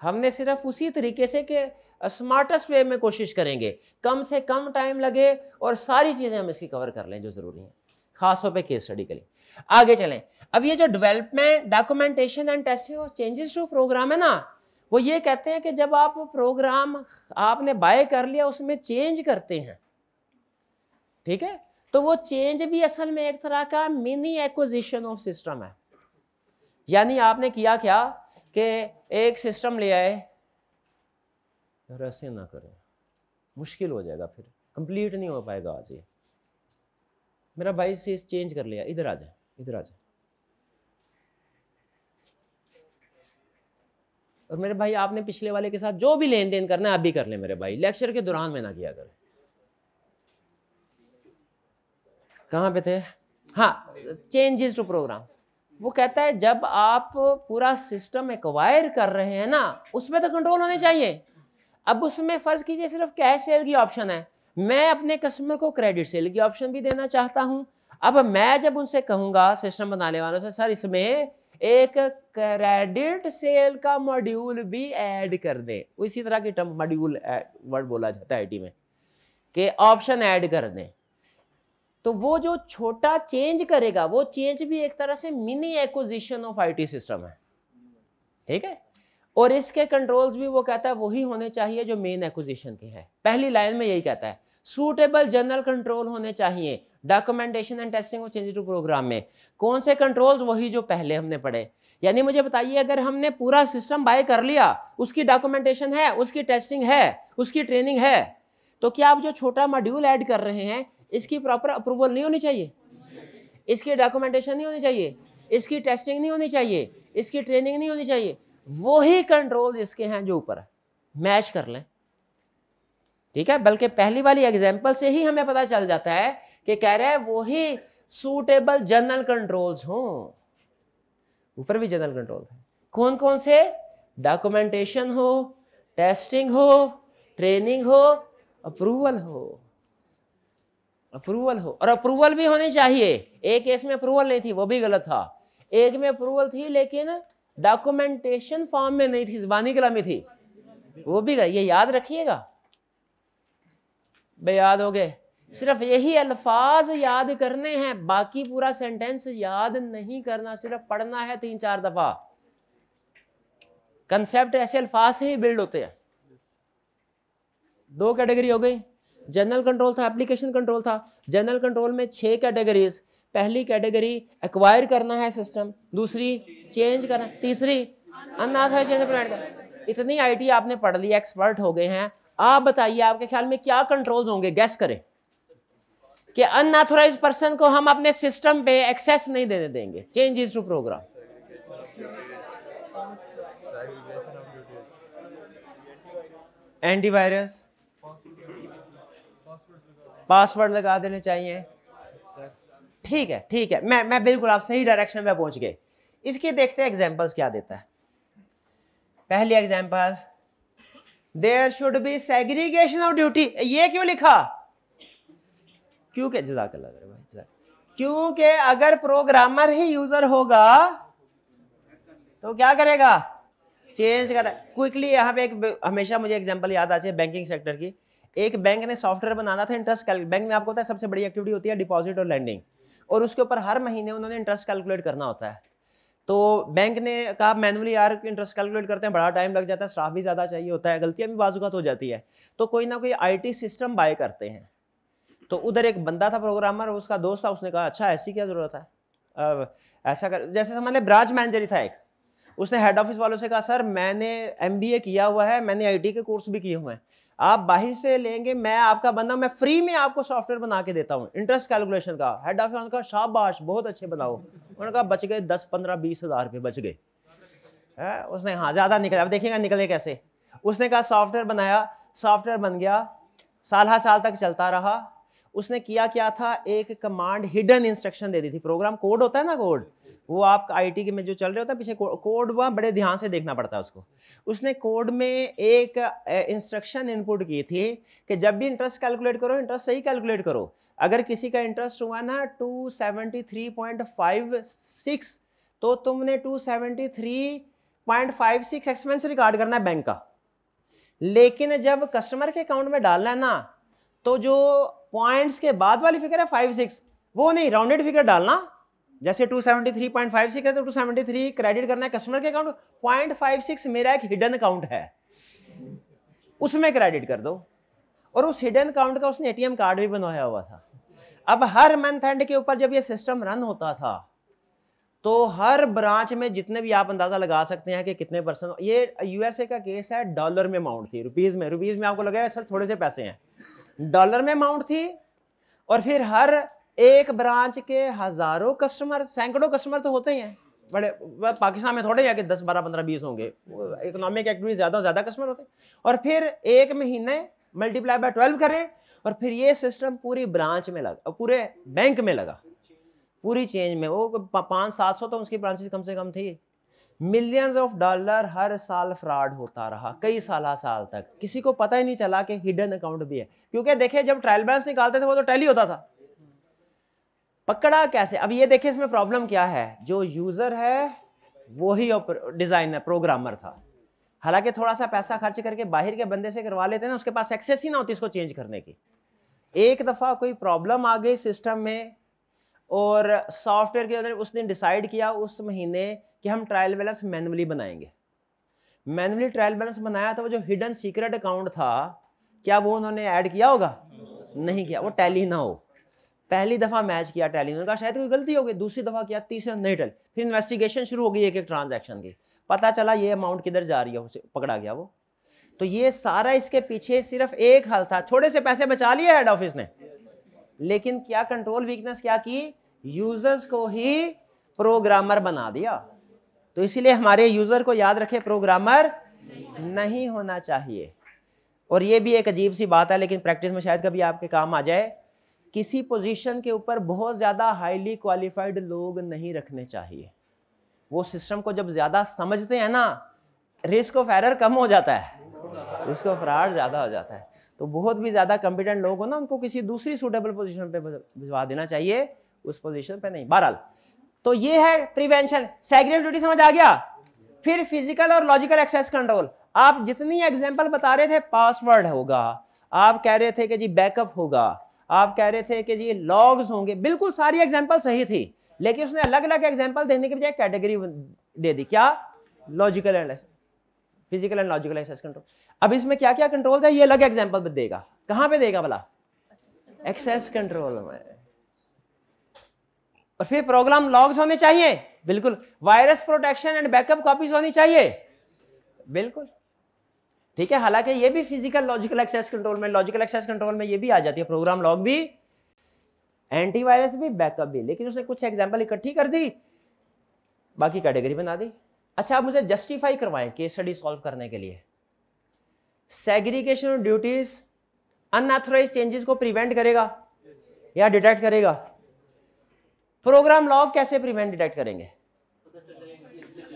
हमने सिर्फ़ उसी तरीके से कि स्मार्टेस्ट वे में कोशिश करेंगे। कम से कम टाइम लगे और सारी चीज़ें हम इसकी कवर कर लें जो ज़रूरी है। खासतौर पे केस स्टडी के लिए। आगे चलें। अब ये जो development documentation and testing changes to program है ना? वो ये कहते हैं कि जब आप प्रोग्राम आपने बाय कर लिया, उसमें चेंज करते हैं। ठीक है? तो वो चेंज भी असल में एक तरह का मिनी एक्विजिशन ऑफ़ सिस्टम है। यानी आपने किया क्या कि एक सिस्टम ले आए? यार ऐसे ना करें। मुश्किल हो जाएगा फिर। कंप्लीट नहीं हो पाएगा आज ये। मेरा भाई से चेंज कर लिया। इधर आ जाए। इधर आ जाए। और मेरे भाई, आपने पिछले वाले के साथ जो भी लेन देन करना है, आप भी कर ले मेरे भाई। लेक्चर के दौरान में ना किया करें। कहाँ पे थे? हाँ चेंजेस टू प्रोग्राम वो कहता है, जब आप पूरा सिस्टम एक्वायर कर रहे हैं ना, उसमें तो कंट्रोल होने चाहिए। अब उसमें फ़र्ज़ कीजिए, सिर्फ़ कैश सेल की ऑप्शन है। मैं अपने कस्टमर को क्रेडिट सेल की ऑप्शन भी देना चाहता हूँ। अब मैं जब उनसे कहूँगा सिस्टम बनाने वालों से, सर, इसमें एक क्रेडिट सेल का मॉड्यूल भी ऐड कर दें। इसी तरह की टर्म मॉड्यूल वर्ड बोला जाता है आईटी में, कि ऑप्शन ऐड कर दें। तो वो जो छोटा चेंज करेगा, वो चेंज भी एक तरह से mini acquisition of IT system है। ठीक है? और इसके कंट्रोल्स भी वो कहता है, वही होने चाहिए जो मेन एक्विजिशन के हैं। पहली लाइन में यही कहता है सूटेबल जनरल कंट्रोल होने चाहिए। Documentation and testing of change to program में। कौन से कंट्रोल्स वही जो पहले हमने पढ़े। यानी मुझे बताइए, अगर हमने पूरा सिस्टम बाय कर लिया, उसकी डॉक्यूमेंटेशन है, उसकी टेस्टिंग है, उसकी ट्रेनिंग है तो क्या आप जो छोटा मॉड्यूल ऐड कर रहे हैं इसकी प्रॉपर अप्रूवल नहीं होनी चाहिए। इसकी डॉक्यूमेंटेशन नहीं होनी चाहिए। इसकी टेस्टिंग नहीं होनी चाहिए। इसकी ट्रेनिंग नहीं होनी चाहिए। वही कंट्रोल इसके हैं जो ऊपर है। मैच कर लें। ठीक है? बल्कि पहली वाली एग्ज़ाम्पल से ही हमें पता चल जाता है कि कह रहे हैं वही सूटेबल जनरल कंट्रोल्स हों। ऊपर भी जनरल कंट्रोल्स हैं। कौन कौन से? डॉक्यूमेंटेशन हो टेस्टिंग हो ट्रेनिंग हो अप्रूवल हो। अप्रूवल हो। और अप्रूवल भी होनी चाहिए। एक केस में अप्रूवल नहीं थी, वो भी गलत था। एक में अप्रूवल थी, लेकिन डॉक्यूमेंटेशन फॉर्म में नहीं थी, जबानी कलामी थी। वो भी ये याद रखिएगा। भाई, याद हो गए? सिर्फ़ यही अल्फाज याद करने हैं, बाकी पूरा सेंटेंस याद नहीं करना, सिर्फ़ पढ़ना है तीन चार दफ़ा। कंसेप्ट ऐसे अल्फाज से ही बिल्ड होते हैं। दो कैटेगरी हो गई। जनरल कंट्रोल था एप्लीकेशन कंट्रोल था। जनरल कंट्रोल में छह कैटेगरीज पहली कैटेगरी एक्वायर करना है सिस्टम दूसरी चेंज करना तीसरी अनऑथराइज इतनी आईटी आपने पढ़ ली एक्सपर्ट हो गए हैं। आप बताइए, आपके ख्याल में क्या कंट्रोल होंगे? गैस करें कि अनऑथराइज पर्सन को हम अपने सिस्टम पे एक्सेस नहीं देने देंगे। Changes to program antivirus password लगा देने चाहिए। ठीक है ठीक है। मैं मैं बिल्कुल आप सही डायरेक्शन में पहुँच गए। इसके देखते हैं एग्जांपल्स क्या देता है। पहली example there should be segregation of duty ये क्यों लिखा? क्योंकि, जजाकल्ला भाई क्योंकि अगर प्रोग्रामर ही यूज़र होगा तो क्या करेगा? चेंज कर क्विकली यहाँ पे एक, हमेशा मुझे एग्जांपल याद आती है बैंकिंग सेक्टर की। एक बैंक ने सॉफ्टवेयर बनाना था इंटरेस्ट बैंक में आपको पता है सबसे बड़ी एक्टिविटी होती है डिपॉजिट और लैंडिंग और उसके ऊपर हर महीने उन्होंने इंटरेस्ट कैलकुलेट करना होता है। तो बैंक ने कहा मैनुअली यार इंटरेस्ट कैलकुलेट करते हैं, बड़ा टाइम लग जाता है स्टाफ भी ज़्यादा चाहिए होता है, गलतियाँ भी बाजुकात हो जाती है। तो कोई ना कोई आईटी सिस्टम बाय करते हैं। तो उधर एक बंदा था प्रोग्रामर उसका दोस्त था, उसने कहा अच्छा ऐसी क्या ज़रूरत है? ऐसा कर, जैसे समझ लें ब्रांच मैनेजर ही था एक। उसने हेड ऑफ़िस वालों से कहा, सर, मैंने एमबीए किया हुआ है, मैंने आईटी के कोर्स भी किए हुए हैं। आप बाहर से लेंगे, मैं आपका बंदा, मैं फ्री में आपको सॉफ्टवेयर बना के देता हूँ। इंटरेस्ट कैलकुलेशन का हेड ऑफ़िस का, शाबाश, बहुत अच्छे बनाओ। उन्होंने कहा बच गए दस, पंद्रह, बीस हज़ार रुपये बच गए। है? उसने हाँ ज़्यादा निकले, अब देखिएगा निकले कैसे। उसने कहा सॉफ्टवेयर बनाया सॉफ्टवेयर बन गया, साल हर साल तक चलता रहा। उसने किया क्या था? एक कमांड हिडन इंस्ट्रक्शन दे दी थी। प्रोग्राम कोड होता है ना कोड वो आप आईटी के में जो चल रहे होता है, पीछे कोड वह बड़े ध्यान से देखना पड़ता है उसको। उसने कोड में एक इंस्ट्रक्शन इनपुट की थी कि जब भी इंटरेस्ट कैलकुलेट करो इंटरेस्ट सही कैलकुलेट करो। अगर किसी का इंटरेस्ट हुआ ना two seventy three point five six तो तुमने two seventy three point five six expense record करना है बैंक का। लेकिन जब कस्टमर के अकाउंट में डालना है ना तो जो पॉइंट्स के बाद वाली फिगर है फाइव सिक्स वो नहीं राउंडेड फिगर डालना। जैसे 273.56 है तो 273 क्रेडिट करना है कस्टमर के अकाउंट पॉइंट फाइव सिक्स मेरा एक हिडन अकाउंट है। उसमें क्रेडिट कर दो। और उस हिडन अकाउंट का उसने एटीएम कार्ड भी बनवाया हुआ था। अब हर मंथ एंड के ऊपर जब ये सिस्टम रन होता था तो हर ब्रांच में जितने भी आप अंदाज़ा लगा सकते हैं कि कितने परसेंट ये यूएसए का केस है डॉलर में अमाउंट थी रुपीज़ में। रुपीज़ में आपको लगा सर, थोड़े से पैसे हैं। डॉलर में अमाउंट थी और फिर हर एक ब्रांच के हज़ारों कस्टमर सैकड़ों कस्टमर तो होते ही हैं। बड़े पाकिस्तान में थोड़े हैं कि दस, बारह, पंद्रह, बीस होंगे। इकोनॉमिक एक्टिविटी ज़्यादा ज़्यादा कस्टमर होते हैं। और फिर एक महीने मल्टीप्लाई बाय ट्वेल्व करें और फिर ये सिस्टम पूरी ब्रांच में लगा, पूरे बैंक में लगा। पूरी चेंज में। वो पाँच, सात सौ तो उसकी ब्रांचेस कम से कम थी। मिलियंस ऑफ़ डॉलर हर साल फ्रॉड होता रहा, कई साल साल तक। किसी को पता ही नहीं चला कि हिडन अकाउंट भी है। क्योंकि देखिए, जब ट्रायल बैलेंस निकालते थे, वो तो टैली होता था। पकड़ा कैसे? अब ये देखिए इसमें प्रॉब्लम क्या है? जो यूज़र है वो ही डिज़ाइनर प्रोग्रामर था। हालाँकि थोड़ा सा पैसा खर्च करके बाहर के बंदे से करवा लेते ना, उसके पास एक्सेस ही ना होती इसको चेंज करने की। एक दफ़ा कोई प्रॉब्लम आ गई सिस्टम में और सॉफ्टवेयर के अंदर उसने डिसाइड किया उस महीने कि हम ट्रायल बैलेंस मैनुअली बनाएँगे। मैनुअली ट्रायल बैलेंस बनाया था, वो जो हिडन सीक्रेट अकाउंट था, क्या वो उन्होंने ऐड किया होगा? नहीं किया, वो टैली ना हो। पहली दफ़ा मैच किया टैली ने। कहा, शायद कोई गलती हो गई, दूसरी दफ़ा किया, तीसरे नहीं टल। फिर इन्वेस्टिगेशन शुरू हो गई एक एक ट्रांजैक्शन की। पता चला ये अमाउंट किधर जा रही है, उसे पकड़ा गया वो। तो ये सारा इसके पीछे सिर्फ़ एक हल था। थोड़े से पैसे बचा लिए हेड ऑफ़िस ने। लेकिन क्या कंट्रोल वीकनेस क्या की? यूज़र्स को ही प्रोग्रामर बना दिया। तो इसीलिए हमारे यूज़र को याद रखे प्रोग्रामर नहीं होना चाहिए। और ये भी एक अजीब सी बात है, लेकिन प्रैक्टिस में शायद कभी आपके काम आ जाए। किसी पोजीशन के ऊपर बहुत ज़्यादा हाईली क्वालिफाइड लोग नहीं रखने चाहिए। वो सिस्टम को जब ज़्यादा समझते हैं ना रिस्क ऑफ़ एरर कम हो जाता है। रिस्क ऑफ़ फ्रॉड ज़्यादा हो जाता है। तो बहुत भी ज़्यादा कॉम्पिटेंट लोग हो ना, उनको किसी दूसरी सूटेबल पोजीशन पे भिजवा देना चाहिए। उस पोजीशन पे नहीं। बहरहाल तो ये है प्रिवेंशन सेग्रेटिविटी समझ आ गया? फिर फ़िज़िकल और लॉजिकल एक्सेस कंट्रोल आप जितनी एग्जांपल बता रहे थे पासवर्ड होगा। आप कह रहे थे कि जी बैकअप होगा। आप कह रहे थे कि जी लॉग्स होंगे। बिल्कुल, सारी एग्ज़ाम्पल सही थी, लेकिन उसने अलग अलग एग्ज़ाम्पल देने के बजाय कैटेगरी दे दी। क्या? Logical and physical and logical access control अब इसमें क्या क्या कंट्रोल है? ये अलग एग्ज़ाम्पल देगा। कहाँ पे देगा भला? एक्सेस कंट्रोल में। और फिर प्रोग्राम लॉग्स होने चाहिए। बिल्कुल virus protection and backup copies होनी चाहिए। बिल्कुल। ठीक है? हालाँकि ये भी फ़िज़िकल लॉजिकल एक्सेस कंट्रोल में लॉजिकल एक्सेस कंट्रोल में ये भी आ जाती है प्रोग्राम लॉग भी एंटीवायरस भी बैकअप भी। लेकिन उसने कुछ एग्ज़ाम्पल इकट्ठी कर दी, बाकी कैटेगरी बना दी। अच्छा आप मुझे जस्टिफाई करवाएँ केस स्टडी सॉल्व करने के लिए। सेग्रीगेशन ड्यूटीज़ अनऑथोराइज चेंजेस को प्रिवेंट करेगा या डिटेक्ट करेगा? प्रोग्राम लॉग कैसे प्रिवेंट डिटेक्ट करेंगे?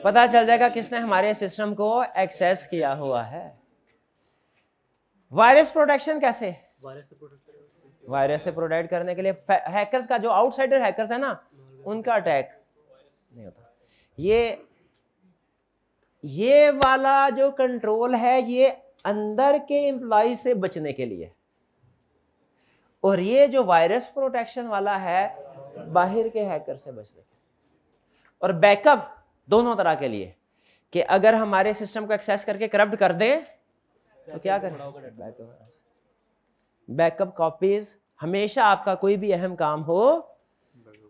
पता चल जाएगा किसने हमारे सिस्टम को एक्सेस किया हुआ है। वायरस प्रोटेक्शन कैसे? वायरस से प्रोटेक्ट करने के लिए हैकर्स का जो आउटसाइडर हैकर्स है ना उनका अटैक नहीं होता। ये ये वाला जो कंट्रोल है ये अंदर के एम्प्लॉय से बचने के लिए। और ये जो वायरस प्रोटेक्शन वाला है बाहर के हैकर से बचने के और बैकअप दोनों तरह के लिए कि अगर हमारे सिस्टम को एक्सेस करके करप्ट कर दें तो क्या करें? बैकअप कॉपीज हमेशा आपका कोई भी अहम काम हो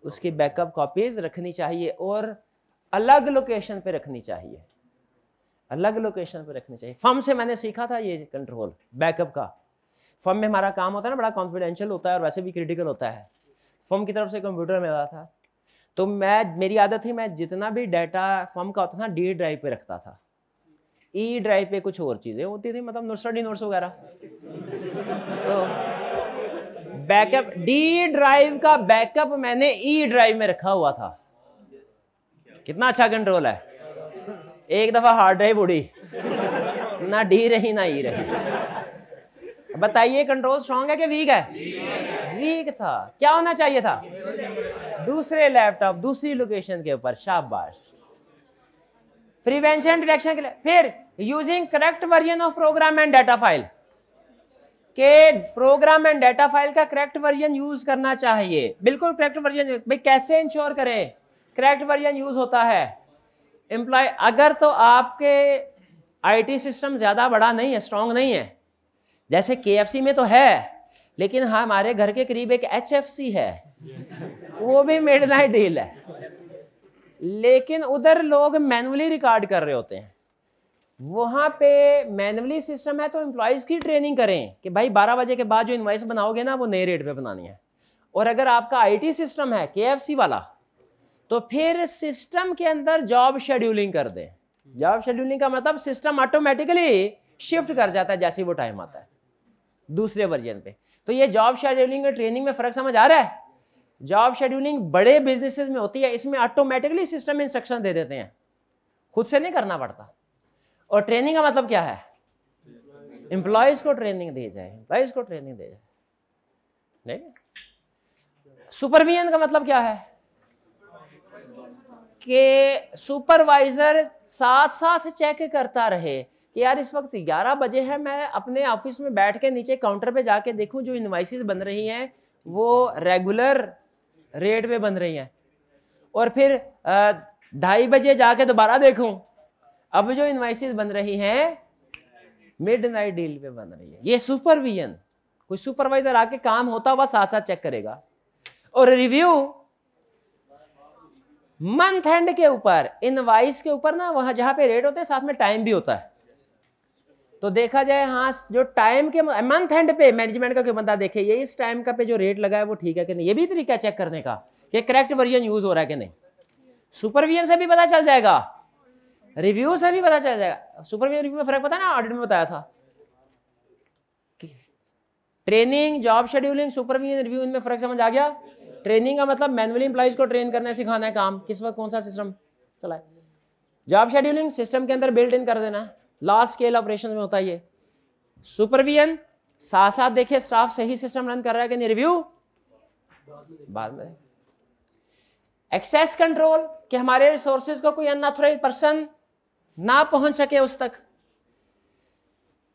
उसकी बैकअप कॉपीज रखनी चाहिए और अलग लोकेशन पे रखनी चाहिए। अलग लोकेशन पे रखनी चाहिए। फर्म से मैंने सीखा था ये कंट्रोल बैकअप का। फर्म में हमारा काम होता है ना बड़ा कॉन्फिडेंशियल होता है और वैसे भी क्रिटिकल होता है। फर्म की तरफ़ से कंप्यूटर मिला था। तो मैं मेरी आदत थी मैं जितना भी डाटा फर्म का होता था डी ड्राइव पे रखता था। ई ड्राइव पे कुछ और चीज़ें होती थी मतलब स्टडी नोट्स वगैरह। तो बैकअप डी ड्राइव का बैकअप मैंने ई ड्राइव में रखा हुआ था। कितना अच्छा कंट्रोल है। एक दफ़ा हार्ड ड्राइव उड़ी। ना डी रही, ना ई e रही। बताइए कंट्रोल स्ट्रांग है कि वीक है? वीक था। क्या होना चाहिए था? दूसरे लैपटॉप दूसरी लोकेशन के ऊपर, शाबाश। प्रिवेंशन डिटेक्शन के लिए। फिर using correct version of program and data file के प्रोग्राम एंड डाटा फ़ाइल का करेक्ट वर्जन यूज़ करना चाहिए। बिल्कुल करेक्ट वर्जन भाई, कैसे इंश्योर करें? करेक्ट वर्जन यूज़ होता है। एम्प्लॉय अगर तो आपके आईटी सिस्टम ज़्यादा बड़ा नहीं है स्ट्रांग नहीं है। जैसे के में तो है, लेकिन हाँ हमारे घर के करीब एक HFC है। वो भी मिड नाइट डील है। लेकिन उधर लोग मैनुअली रिकॉर्ड कर रहे होते हैं। वहाँ पे मैनुअली सिस्टम है तो एम्प्लॉयज़ की ट्रेनिंग करें कि भाई 12 बजे के बाद जो इन्वाइस बनाओगे ना, वो नए रेट पे बनानी है। और अगर आपका आईटी सिस्टम है के वाला तो फिर सिस्टम के अंदर जॉब शेड्यूलिंग कर दें। जॉब शेड्यूलिंग का मतलब सिस्टम ऑटोमेटिकली शिफ्ट कर जाता है जैसे वो टाइम आता है, दूसरे वर्जन पे। तो ये जॉब शेड्यूलिंग और ट्रेनिंग में फ़र्क समझ आ रहा है? जॉब शेड्यूलिंग बड़े बिजनेसेस में होती है, इसमें ऑटोमेटिकली सिस्टम इंस्ट्रक्शन दे देते हैं। खुद से नहीं करना पड़ता। और ट्रेनिंग का मतलब क्या है? एम्प्लॉयज़ को ट्रेनिंग दी जाए एम्प्लॉयज़ को ट्रेनिंग दी जाए। नहीं सुपरविजन का मतलब क्या है? कि सुपरवाइजर साथ साथ चेक करता रहे कि यार इस वक्त 11 बजे है, मैं अपने ऑफ़िस में बैठ के नीचे काउंटर पे जाके देखूँ जो इन्वाइसिस बन रही हैं, वो रेगुलर रेट पे बन रही हैं। और फिर ढाई बजे जाके दोबारा देखूँ। अब जो इन्वाइसिस बन रही हैं मिड नाइट डील पे बन रही है। ये सुपरविजन कोई सुपरवाइजर आके काम होता हुआ साथ साथ चेक करेगा। और रिव्यू मंथ एंड के ऊपर इनवाइस के ऊपर ना, वहाँ जहाँ पे रेट होते हैं, साथ में टाइम भी होता है। तो देखा जाए हाँ जो टाइम के मंथ एंड पे मैनेजमेंट का कोई बंदा देखे, ये इस टाइम का पे जो रेट लगा है, वो ठीक है कि नहीं? ये भी तरीका चेक करने का कि करेक्ट वर्जन यूज़ हो रहा है कि नहीं। सुपरविजन से भी पता चल जाएगा। रिव्यू से भी पता चल जाएगा। सुपरविजन रिव्यू में फ़र्क पता ना? ऑडिट में बताया था। Training job scheduling supervision review इनमें फ़र्क समझ आ गया? ट्रेनिंग का मतलब मैनुअली इंप्लॉइज को ट्रेन करना सिखाना है काम। किस वक्त कौन सा सिस्टम चलाए? जॉब शेड्यूलिंग सिस्टम के अंदर बिल्ट इन कर देना। लार्ज स्केल ऑपरेशन में होता है ये। सुपरविजन साथ साथ देखिए स्टाफ सही सिस्टम रन कर रहा है कि नहीं? रिव्यू बाद में। एक्सेस कंट्रोल कि हमारे रिसोर्सेज को कोई अनऑथोराइज पर्सन ना पहुँच सके उस तक।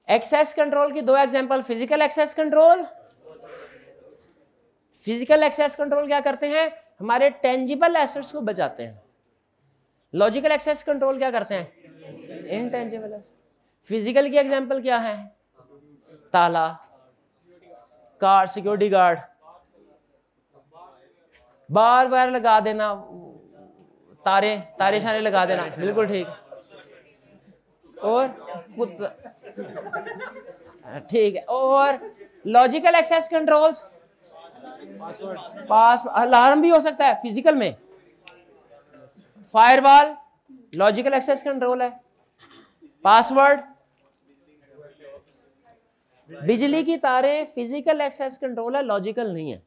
एक्सेस कंट्रोल की दो example physical access control physical access control क्या करते हैं? हमारे टेंजिबल एसेट्स को बचाते हैं। लॉजिकल एक्सेस कंट्रोल क्या करते हैं? इनटेंजिबल एसेट फ़िज़िकल की एग्जांपल क्या है? ताला। कार सिक्योरिटी गार्ड बार बार लगा देना। तारे तारे शारे लगा देना। बिल्कुल ठीक। और ठीक है। और लॉजिकल एक्सेस कंट्रोल्स पास अलार्म भी हो सकता है फ़िज़िकल में। फायरवॉल लॉजिकल एक्सेस कंट्रोल है। पासवर्ड बिजली की तारे फ़िज़िकल एक्सेस कंट्रोल है लॉजिकल नहीं है।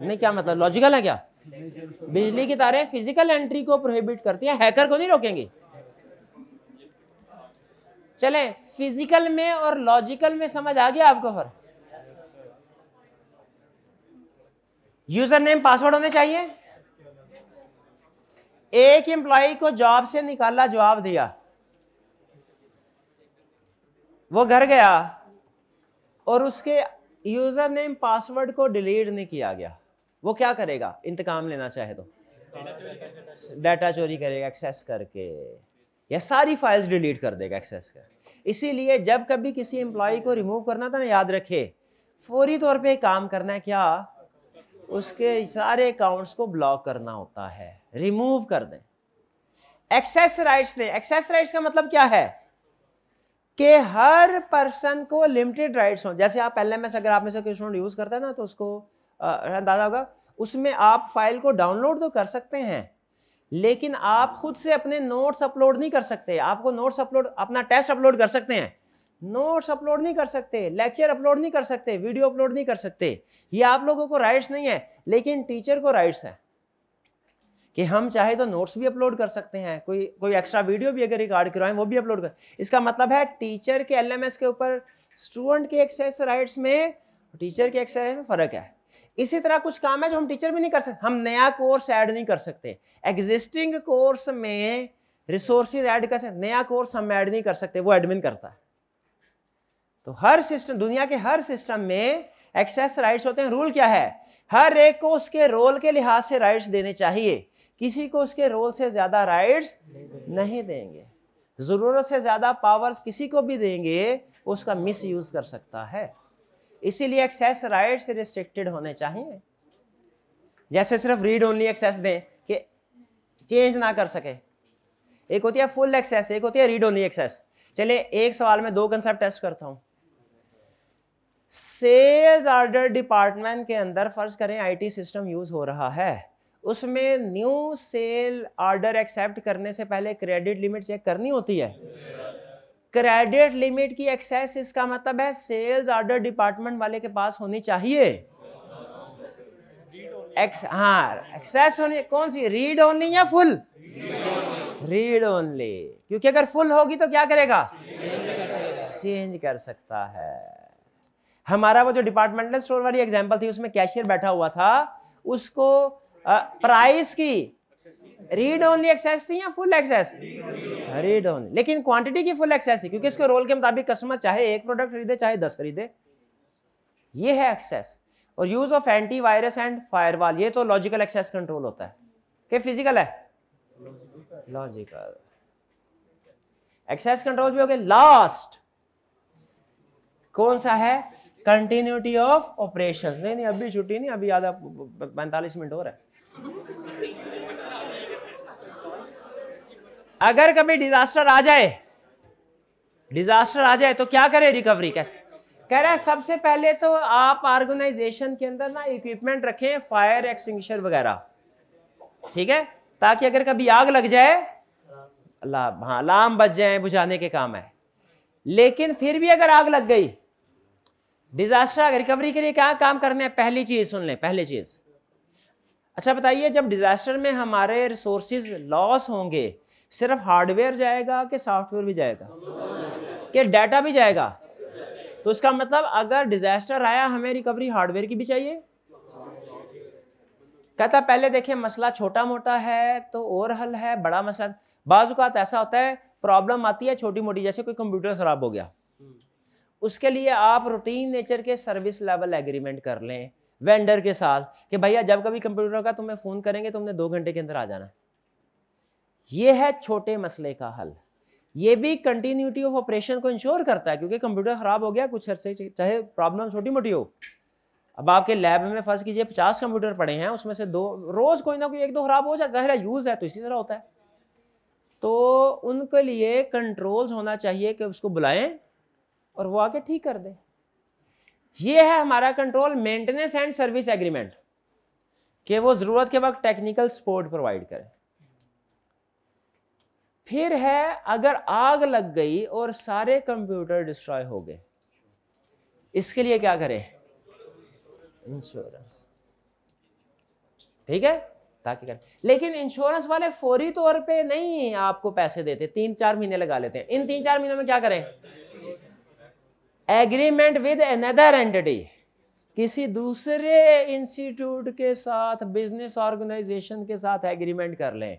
नहीं, क्या मतलब? लॉजिकल है क्या? बिजली की तारे फ़िज़िकल एंट्री को प्रोहिबिट करती है। हैकर को नहीं रोकेंगे। चले फ़िज़िकल में और लॉजिकल में समझ आ गया आपको फ़र्क यूज़र नेम पासवर्ड होने चाहिए? एक एम्प्लॉय को जॉब से निकाला जवाब दिया। वो घर गया और उसके यूज़र नेम पासवर्ड को डिलीट नहीं किया गया। वो क्या करेगा? इंतकाम लेना चाहे तो। डाटा चोरी करेगा एक्सेस करके। या सारी फाइल्स डिलीट कर देगा एक्सेस कर इसीलिए जब कभी किसी एम्प्लॉय को रिमूव करना था ना, याद रखे, फौरी तौर पे काम करना है क्या? उसके सारे अकाउंट्स को ब्लॉक करना होता है। रिमूव कर दें। एक्सेस राइट्स दें एक्सेस राइट्स का मतलब क्या है? कि हर पर्सन को लिमिटेड राइट्स हो। जैसे आप एल एम एस अगर आप में से कोई स्टूडेंट यूज़ करता है ना तो उसको अंदाज़ा होगा, उसमें आप फ़ाइल को डाउनलोड तो कर सकते हैं, लेकिन आप खुद से अपने नोट्स अपलोड नहीं कर सकते। आपको नोट्स अपलोड अपना टेस्ट अपलोड कर सकते हैं। नोट्स अपलोड नहीं कर सकते लेक्चर अपलोड नहीं कर सकते वीडियो अपलोड नहीं कर सकते। ये आप लोगों को राइट्स नहीं है, लेकिन टीचर को राइट्स है। कि हम चाहे तो नोट्स भी अपलोड कर सकते हैं, कोई कोई एक्स्ट्रा वीडियो भी अगर रिकॉर्ड करवाएँ, वो भी अपलोड कर, इसका मतलब है टीचर के एलएमएस के ऊपर स्टूडेंट के एक्सेस राइट्स में टीचर के एक्सेस में फ़र्क है। इसी तरह कुछ काम है जो हम टीचर भी नहीं कर सकते, हम नया कोर्स ऐड नहीं कर सकते। एग्जिस्टिंग कोर्स में रिसोर्सेज ऐड कर सकते, नया कोर्स हम ऐड नहीं कर सकते, वो एडमिन करता है। तो हर सिस्टम दुनिया के हर सिस्टम में एक्सेस राइट्स होते हैं। रूल क्या है? हर एक को उसके रोल के लिहाज से राइट्स देने चाहिए। किसी को उसके रोल से ज़्यादा राइट्स नहीं देंगे। ज़रूरत से ज़्यादा पावर्स किसी को भी देंगे उसका मिस यूज़ कर सकता है। इसीलिए एक्सेस राइट्स रिस्ट्रिक्टेड होने चाहिए। जैसे सिर्फ़ रीड ओनली एक्सेस दें कि चेंज ना कर सके। एक होती है फुल एक्सेस एक होती है रीड ओनली एक्सेस चलिए, एक सवाल में दो कंसेप्ट टेस्ट करता हूँ। सेल्स ऑर्डर डिपार्टमेंट के अंदर फ़र्ज़ करें आईटी सिस्टम यूज़ हो रहा है। उसमें न्यू सेल ऑर्डर एक्सेप्ट करने से पहले क्रेडिट लिमिट चेक करनी होती है। क्रेडिट लिमिट की एक्सेस इसका मतलब है सेल्स ऑर्डर डिपार्टमेंट वाले के पास होनी चाहिए। एक्स हाँ एक्सेस होनी कौन सी? रीड ओनली या फुल रीड ओनली क्योंकि अगर फुल होगी तो क्या करेगा? चेंज कर सकता है। हमारा वो जो डिपार्टमेंटल स्टोर वाली एग्जांपल थी, उसमें कैशियर बैठा हुआ था, उसको प्राइस की? रीड ओनली एक्सेस थी या फुल एक्सेस रीड ओनली लेकिन क्वांटिटी की फुल एक्सेस थी, क्योंकि इसके रोल के मुताबिक कस्टमर चाहे एक प्रोडक्ट खरीदे, चाहे दस खरीदे। ये है एक्सेस और use of antivirus and firewall ये तो लॉजिकल एक्सेस कंट्रोल होता है। कि फ़िज़िकल है? लॉजिकल एक्सेस कंट्रोल भी हो गया। लास्ट कौन सा है? कंटिन्यूटी ऑफ़ ऑपरेशन नहीं नहीं, अभी छुट्टी नहीं, अभी आधा पैंतालीस मिनट रहा है। अगर कभी डिजास्टर आ जाए डिजास्टर आ जाए तो क्या करे रिकवरी कैसे? कह रहा है, सबसे पहले तो आप ऑर्गेनाइजेशन के अंदर ना इक्विपमेंट रखें फायर एक्सटिंग्विशर वगैरह। ठीक है? ताकि अगर कभी आग लग जाए हाँ अलार्म बच जाए, बुझाने के काम है लेकिन फिर भी अगर आग लग गई डिजास्टर रिकवरी के लिए क्या काम करने हैं? पहली चीज़ सुन लें, पहली चीज़। अच्छा बताइए, जब डिजास्टर में हमारे रिसोर्सेज लॉस होंगे, सिर्फ़ हार्डवेयर जाएगा कि सॉफ्टवेयर भी जाएगा? कि डाटा भी जाएगा? तो उसका मतलब अगर डिजास्टर आया, हमें रिकवरी हार्डवेयर की भी चाहिए? कहता, पहले देखिए, मसला छोटा मोटा है तो और हल है, बड़ा मसला। बाजुकात ऐसा होता है प्रॉब्लम आती है छोटी मोटी जैसे कोई कंप्यूटर खराब हो गया। उसके लिए आप रूटीन नेचर के सर्विस लेवल एग्रीमेंट कर लें। वेंडर के साथ कि भैया, जब कभी कंप्यूटर का तुम्हें फ़ोन करेंगे, तुमने दो घंटे के अंदर आ जाना। ये है छोटे मसले का हल। ये भी कंटिन्यूटी ऑफ़ ऑपरेशन को इंश्योर करता है, क्योंकि कंप्यूटर ख़राब हो गया, कुछ अरसे चाहे प्रॉब्लम छोटी मोटी हो। अब आपके लैब में फ़र्ज़ कीजिए पचास कंप्यूटर पड़े हैं, उसमें से दो, रोज़ कोई ना कोई एक दो ख़राब हो जाए, ज़ाहिर है यूज़ है तो इसी तरह होता है। तो उनके लिए कंट्रोल्स होना चाहिए कि उसको बुलाएँ और वो आके ठीक कर दे। ये है हमारा control maintenance and service agreement कि वो ज़रूरत के वक्त टेक्निकल सपोर्ट प्रोवाइड करें। फिर है, अगर आग लग गई और सारे कंप्यूटर डिस्ट्रॉय हो गए, इसके लिए क्या करें? इंश्योरेंस ठीक है? ताकि करें। लेकिन इंश्योरेंस वाले फौरी तौर पे नहीं आपको पैसे देते, तीन चार महीने लगा लेते हैं। इन तीन चार महीनों में क्या करें? एग्रीमेंट विद अनदर एंटिटी किसी दूसरे इंस्टीट्यूट के साथ बिज़नेस ऑर्गेनाइजेशन के साथ एग्रीमेंट कर लें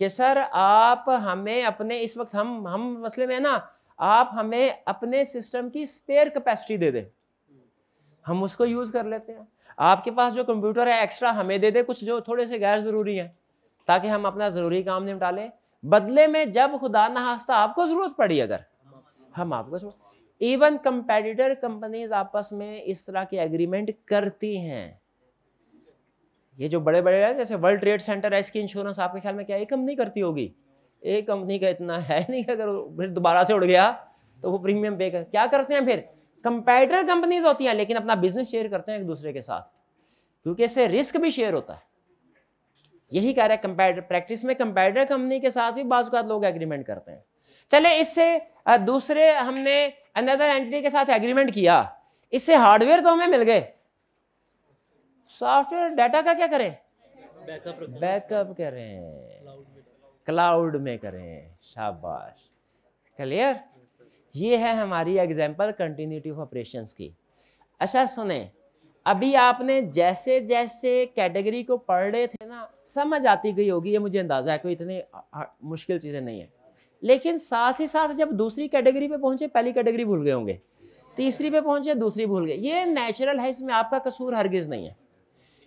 कि सर, आप हमें अपने, इस वक्त हम हम मसले में है ना, आप हमें अपने सिस्टम की स्पेयर कैपेसिटी दे दें। हम उसको यूज़ कर लेते हैं। आपके पास जो कंप्यूटर है एक्स्ट्रा हमें दे दे, कुछ जो थोड़े से गैर ज़रूरी हैं, ताकि हम अपना ज़रूरी काम निपटा लें। बदले में जब खुदा न हास्ता आपको ज़रूरत पड़ी अगर, हम आपको इवन कंपेटिटर कंपनीज़ आपस में इस तरह के एग्रीमेंट करती हैं। ये जो बड़े बड़े हैं, जैसे वर्ल्ड ट्रेड सेंटर है, इसकी इंश्योरेंस आपके ख्याल में क्या एक कंपनी करती होगी। एक कंपनी का इतना है नहीं अगर फिर दोबारा से उड़ गया तो वो प्रीमियम पे कर, क्या करते हैं फिर? कंपेटर कंपनीज़ होती हैं, लेकिन अपना बिज़नेस शेयर करते हैं एक दूसरे के साथ। क्योंकि इससे रिस्क भी शेयर होता है। यही कह रहे हैं कंपेटर प्रैक्टिस में कंपेटर कंपनी के साथ भी बाज़ लोग एग्रीमेंट करते हैं। चले, इससे दूसरे हमने अनदर एंटिटी के साथ एग्रीमेंट किया। इससे हार्डवेयर तो हमें मिल गए। सॉफ्टवेयर डाटा का क्या करें? बैकअप करें। क्लाउड में करें। शाबाश। क्लियर ये है हमारी एग्जांपल कंटिन्यूटी ऑफ़ ऑपरेशंस की। अच्छा सुने। अभी आपने जैसे जैसे कैटेगरी को पढ़ रहे थे ना समझ आती गई होगी ये मुझे अंदाज़ा है कोई इतनी मुश्किल चीज़ें नहीं है। लेकिन साथ ही साथ जब दूसरी कैटेगरी पे पहुँचे, पहली कैटेगरी भूल गए होंगे। तीसरी पे पहुँचे, दूसरी भूल गए। ये नेचुरल है, इसमें आपका कसूर हरगिज नहीं है।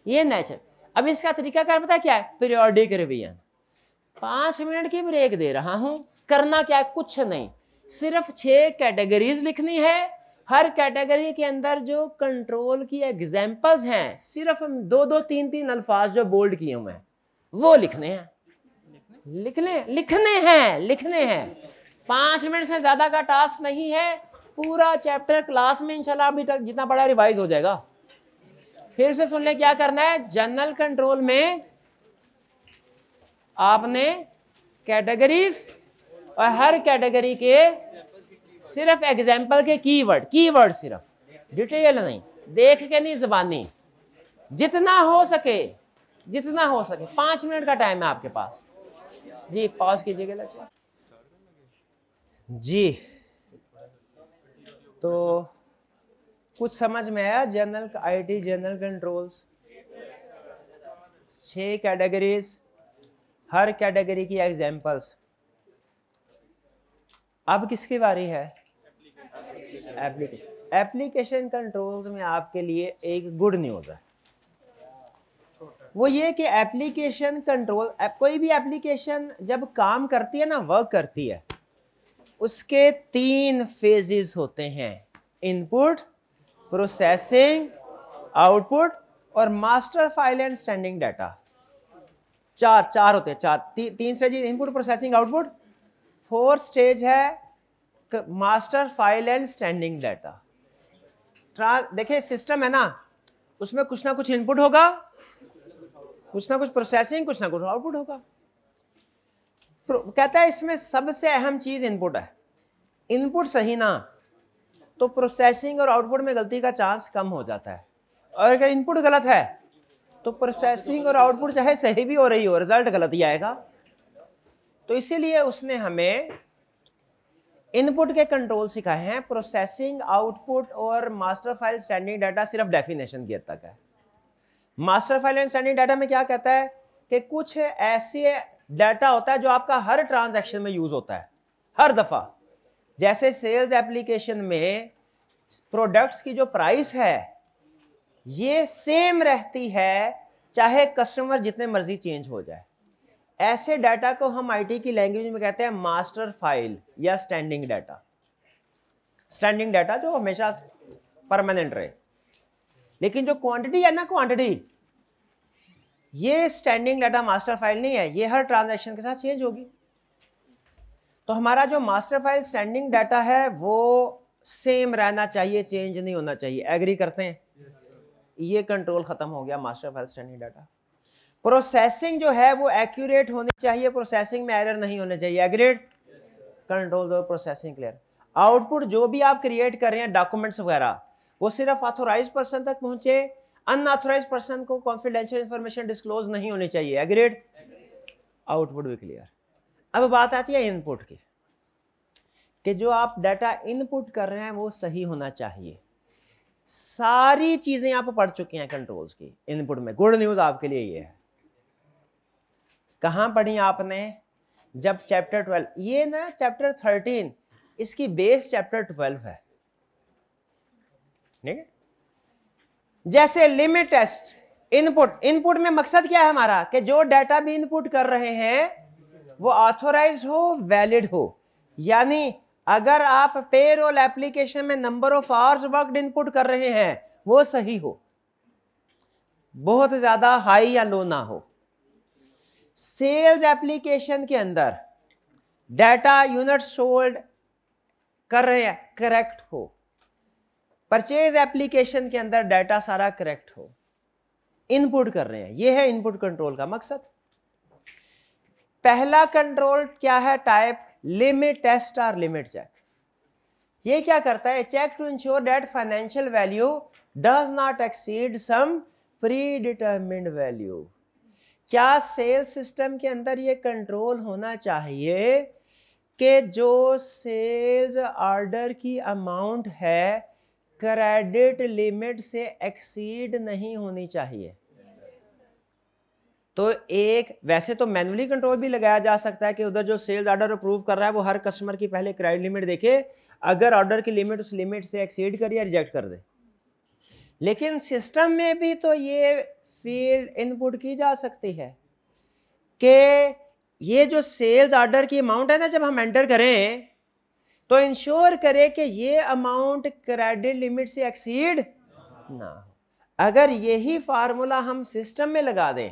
ये नेचर अब इसका तरीका कार पता क्या है? पीरियोडिक रिवीजन पाँच मिनट की ब्रेक दे रहा हूँ, करना क्या है? कुछ नहीं। सिर्फ़ छह कैटेगरीज लिखनी है। हर कैटेगरी के अंदर जो कंट्रोल की एग्जाम्पल्स हैं, सिर्फ़ दो दो, तीन तीन अल्फाज जो बोल्ड किए हुए हैं, वो लिखने हैं। लिखने लिखने हैं लिखने हैं। पाँच मिनट से ज़्यादा का टास्क नहीं है। पूरा चैप्टर क्लास में इंशाल्लाह अभी तक जितना बड़ा रिवाइज हो जाएगा। फिर से सुन ले क्या करना है। जनरल कंट्रोल में आपने कैटेगरीज और हर कैटेगरी के सिर्फ़ एग्ज़ाम्पल के कीवर्ड कीवर्ड सिर्फ़। डिटेल नहीं। देख के नहीं, जबानी। जितना हो सके, जितना हो सके। पाँच मिनट का टाइम है आपके पास। जी पॉज कीजिएगा जी। तो कुछ समझ में आया? जनरल आईटी जनरल कंट्रोल्स छह कैटेगरीज हर कैटेगरी की एग्जांपल्स अब किसकी बारी है? एप्लीकेशन एप्लीकेशन कंट्रोल्स में आपके लिए एक गुड न्यूज़ है। वो ये कि एप्लीकेशन कंट्रोल कोई भी एप्लीकेशन जब काम करती है ना वर्क करती है उसके तीन फेजेस होते हैं। इनपुट प्रोसेसिंग आउटपुट और master file and standing data चार चार होते हैं चार ती, तीन stage input processing output fourth stage है master file and standing data देखिए सिस्टम है ना उसमें कुछ ना कुछ इनपुट होगा कुछ ना कुछ प्रोसेसिंग कुछ ना कुछ आउटपुट होगा। कहता है, इसमें सबसे अहम चीज़ इनपुट है। इनपुट सही ना तो प्रोसेसिंग और आउटपुट में गलती का चांस कम हो जाता है। और अगर इनपुट गलत है तो प्रोसेसिंग और आउटपुट चाहे सही भी हो रही हो रिज़ल्ट गलत ही आएगा। तो इसीलिए उसने हमें इनपुट के कंट्रोल सिखाए हैं। प्रोसेसिंग आउटपुट और मास्टर फ़ाइल स्टैंडिंग डाटा सिर्फ़ डेफिनेशन की तक है। Master file and standing data में क्या कहता है कि कुछ ऐसे डाटा होता है जो आपका हर ट्रांजैक्शन में यूज़ होता है, हर दफ़ा। जैसे सेल्स एप्लीकेशन में प्रोडक्ट्स की जो प्राइस है, ये सेम रहती है, चाहे कस्टमर जितने मर्ज़ी चेंज हो जाए। ऐसे डाटा को हम आईटी की लैंग्वेज में कहते हैं मास्टर फ़ाइल या स्टैंडिंग डाटा। स्टैंडिंग डाटा जो हमेशा परमानेंट रहे। लेकिन जो क्वांटिटी है ना क्वांटिटी ये स्टैंडिंग डाटा मास्टर फ़ाइल नहीं है ये हर ट्रांजैक्शन के साथ चेंज होगी। तो हमारा जो मास्टर फ़ाइल स्टैंडिंग डाटा है वो सेम रहना चाहिए चेंज नहीं होना चाहिए। एग्री करते हैं? ये कंट्रोल खत्म हो गया master file standing data processing जो है वो एक्यूरेट होनी चाहिए प्रोसेसिंग में एरर नहीं होने चाहिए। एग्रेड कंट्रोल प्रोसेसिंग क्लियर आउटपुट जो भी आप क्रिएट कर रहे हैं डॉक्यूमेंट्स वगैरह वो सिर्फ़ ऑथोराइज पर्सन तक पहुँचे अनऑथोराइज पर्सन को कॉन्फिडेंशियल इंफॉर्मेशन डिस्क्लोज नहीं होनी चाहिए। एग्रेड आउटपुट भी क्लियर अब बात आती है इनपुट की, कि जो आप डाटा इनपुट कर रहे हैं वो सही होना चाहिए। सारी चीज़ें आप पढ़ चुके हैं कंट्रोल्स की इनपुट में। गुड न्यूज़ आपके लिए ये है। कहाँ पढ़ी आपने? जब चैप्टर ट्वेल्व ये ना चैप्टर थर्टीन इसकी बेस चैप्टर ट्वेल्व है। ठीक है? जैसे लिमिट टेस्ट इनपुट इनपुट में मकसद क्या है हमारा? कि जो डाटा भी इनपुट कर रहे हैं, वो ऑथोराइज हो वैलिड हो। यानी अगर आप पेरोल एप्लीकेशन में number of hours work input कर रहे हैं, वो सही हो। बहुत ज़्यादा हाई या लो ना हो। सेल्स एप्लीकेशन के अंदर डाटा यूनिट सोल्ड कर रहे हैं करेक्ट हो। परचेज एप्लीकेशन के अंदर डाटा सारा करेक्ट हो। इनपुट कर रहे हैं। ये है इनपुट कंट्रोल का मकसद। पहला कंट्रोल क्या है? टाइप लिमिट टेस्ट और लिमिट चेक। ये क्या करता है? Check to ensure that financial value does not exceed some pre determined value. क्या सेल्स सिस्टम के अंदर ये कंट्रोल होना चाहिए कि जो सेल्स ऑर्डर की अमाउंट है क्रेडिट लिमिट से एक्सीड नहीं होनी चाहिए। तो एक, वैसे तो मैनुअली कंट्रोल भी लगाया जा सकता है कि उधर जो सेल्स ऑर्डर अप्रूव कर रहा है, वो हर कस्टमर की पहले क्रेडिट लिमिट देखे, अगर ऑर्डर की लिमिट उस लिमिट से एक्सीड कर या रिजेक्ट कर दे। लेकिन सिस्टम में भी तो ये फ़ील्ड इनपुट की जा सकती है कि ये जो सेल्स ऑर्डर की अमाउंट है ना, जब हम एंटर करें तो इंश्योर करें कि ये अमाउंट क्रेडिट लिमिट से एक्सीड ना अगर यही फार्मूला हम सिस्टम में लगा दें,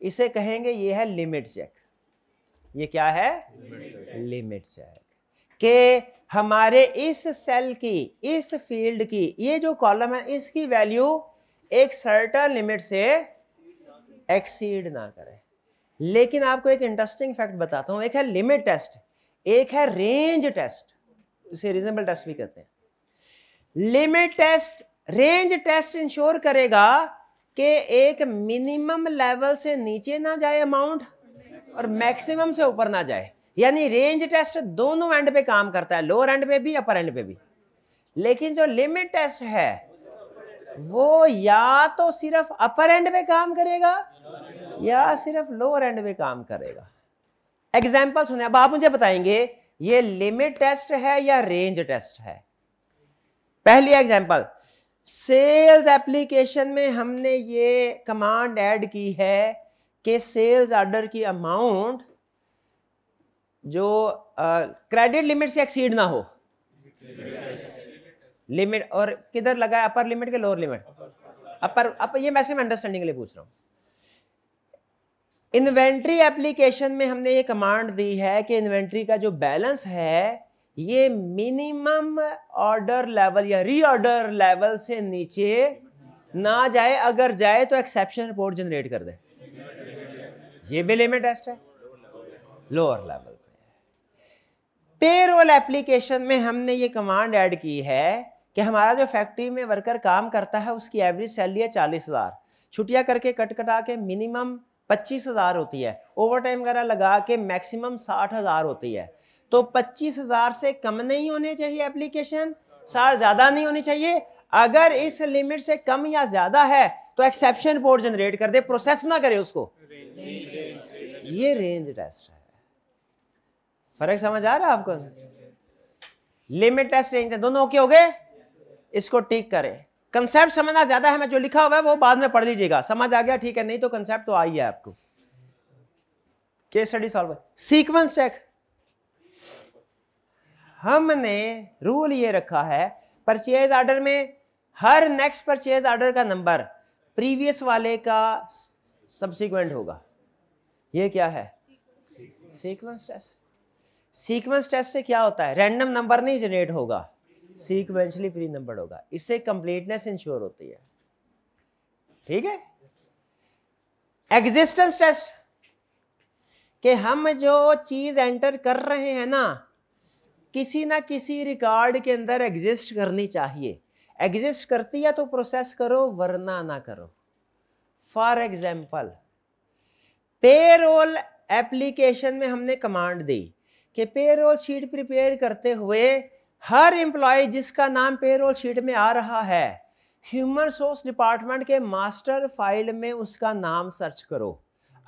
इसे कहेंगे ये है लिमिट चेक ये क्या है? लिमिट चेक के हमारे इस सेल की, इस फ़ील्ड की, ये जो कॉलम है, इसकी वैल्यू एक सर्टन लिमिट से एक्सीड ना करे। लेकिन आपको एक इंटरेस्टिंग फैक्ट बताता हूँ। एक है लिमिट टेस्ट एक है रेंज टेस्ट इसे रीजनेबल टेस्ट भी कहते हैं। Limit test range test ensure करेगा कि एक मिनिमम लेवल से नीचे ना जाए अमाउंट और मैक्सिमम से ऊपर ना जाए। यानी रेंज टेस्ट दोनों एंड पे काम करता है लोअर एंड पे भी अपर एंड पे भी। लेकिन जो लिमिट टेस्ट है, वो या तो सिर्फ़ अपर एंड पे काम करेगा या सिर्फ़ लोअर एंड पे काम करेगा। एग्ज़ाम्पल सुने, अब आप मुझे बताएँगे ये लिमिट टेस्ट है या रेंज टेस्ट है? पहली एग्ज़ाम्पल सेल्स एप्लीकेशन में हमने ये कमांड ऐड की है कि सेल्स ऑर्डर की अमाउंट जो क्रेडिट लिमिट से एक्सीड ना हो। लिमिट और किधर लगा है? अपर लिमिट के लोअर लिमिट अपर अपर ये मैं अंडरस्टैंडिंग के लिए पूछ रहा हूँ। इन्वेंट्री एप्लीकेशन में हमने ये कमांड दी है कि इन्वेंट्री का जो बैलेंस है, ये मिनिमम ऑर्डर लेवल या रीऑर्डर लेवल से नीचे ना जाए। अगर जाए तो एक्सेप्शन रिपोर्ट जनरेट कर दे। ये भी लिमिट टेस्ट है। लोअर लेवल पे पेरोल एप्लीकेशन में हमने ये कमांड ऐड की है कि हमारा जो फैक्ट्री में वर्कर काम करता है, उसकी एवरेज सैलरी है चालीस हज़ार। छुट्टियाँ करके कट कटा के मिनिमम पच्चीस हज़ार होती है। ओवर टाइम वगैरह लगा के मैक्सिमम साठ हज़ार होती है। तो पच्चीस हज़ार से कम नहीं होने चाहिए एप्लीकेशन सार ज़्यादा नहीं होनी चाहिए। अगर इस लिमिट से कम या ज़्यादा है तो एक्सेप्शन रिपोर्ट जनरेट कर दे प्रोसेस ना करे उसको। ये रेंज टेस्ट है। फ़र्क समझ आ रहा है आपको? लिमिट टेस्ट रेंज दोनों ओके हो गए? इसको टिक करें। कंसेप्ट समझना ज़्यादा है, मैं जो लिखा हुआ है, वो बाद में पढ़ लीजिएगा। समझ आ गया? ठीक है, नहीं तो कंसेप्ट तो आई है आपको। Case study solve sequence check हमने रूल ये रखा है परचेज ऑर्डर में हर नेक्स्ट परचेज ऑर्डर का नंबर प्रीवियस वाले का सब्सिक्वेंट होगा। ये क्या है? सीक्वेंस टेस्ट सीक्वेंस टेस्ट से क्या होता है? रैंडम नंबर नहीं जनरेट होगा। सीक्वेंशली प्री नंबर होगा। इससे कंप्लीटनेस इंश्योर होती है। ठीक है? एग्जिस्टेंस टेस्ट कि हम जो चीज़ एंटर कर रहे हैं ना, किसी ना किसी रिकॉर्ड के अंदर एग्जिस्ट करनी चाहिए। एग्जिस्ट करती है तो प्रोसेस करो, वरना ना करो। फॉर एग्ज़ाम्पल पेरोल एप्लीकेशन में हमने कमांड दी कि पेरोल शीट प्रिपेयर करते हुए हर एम्प्लॉय जिसका नाम पेरोल शीट में आ रहा है ह्यूमन रिसोर्स डिपार्टमेंट के मास्टर फ़ाइल में उसका नाम सर्च करो।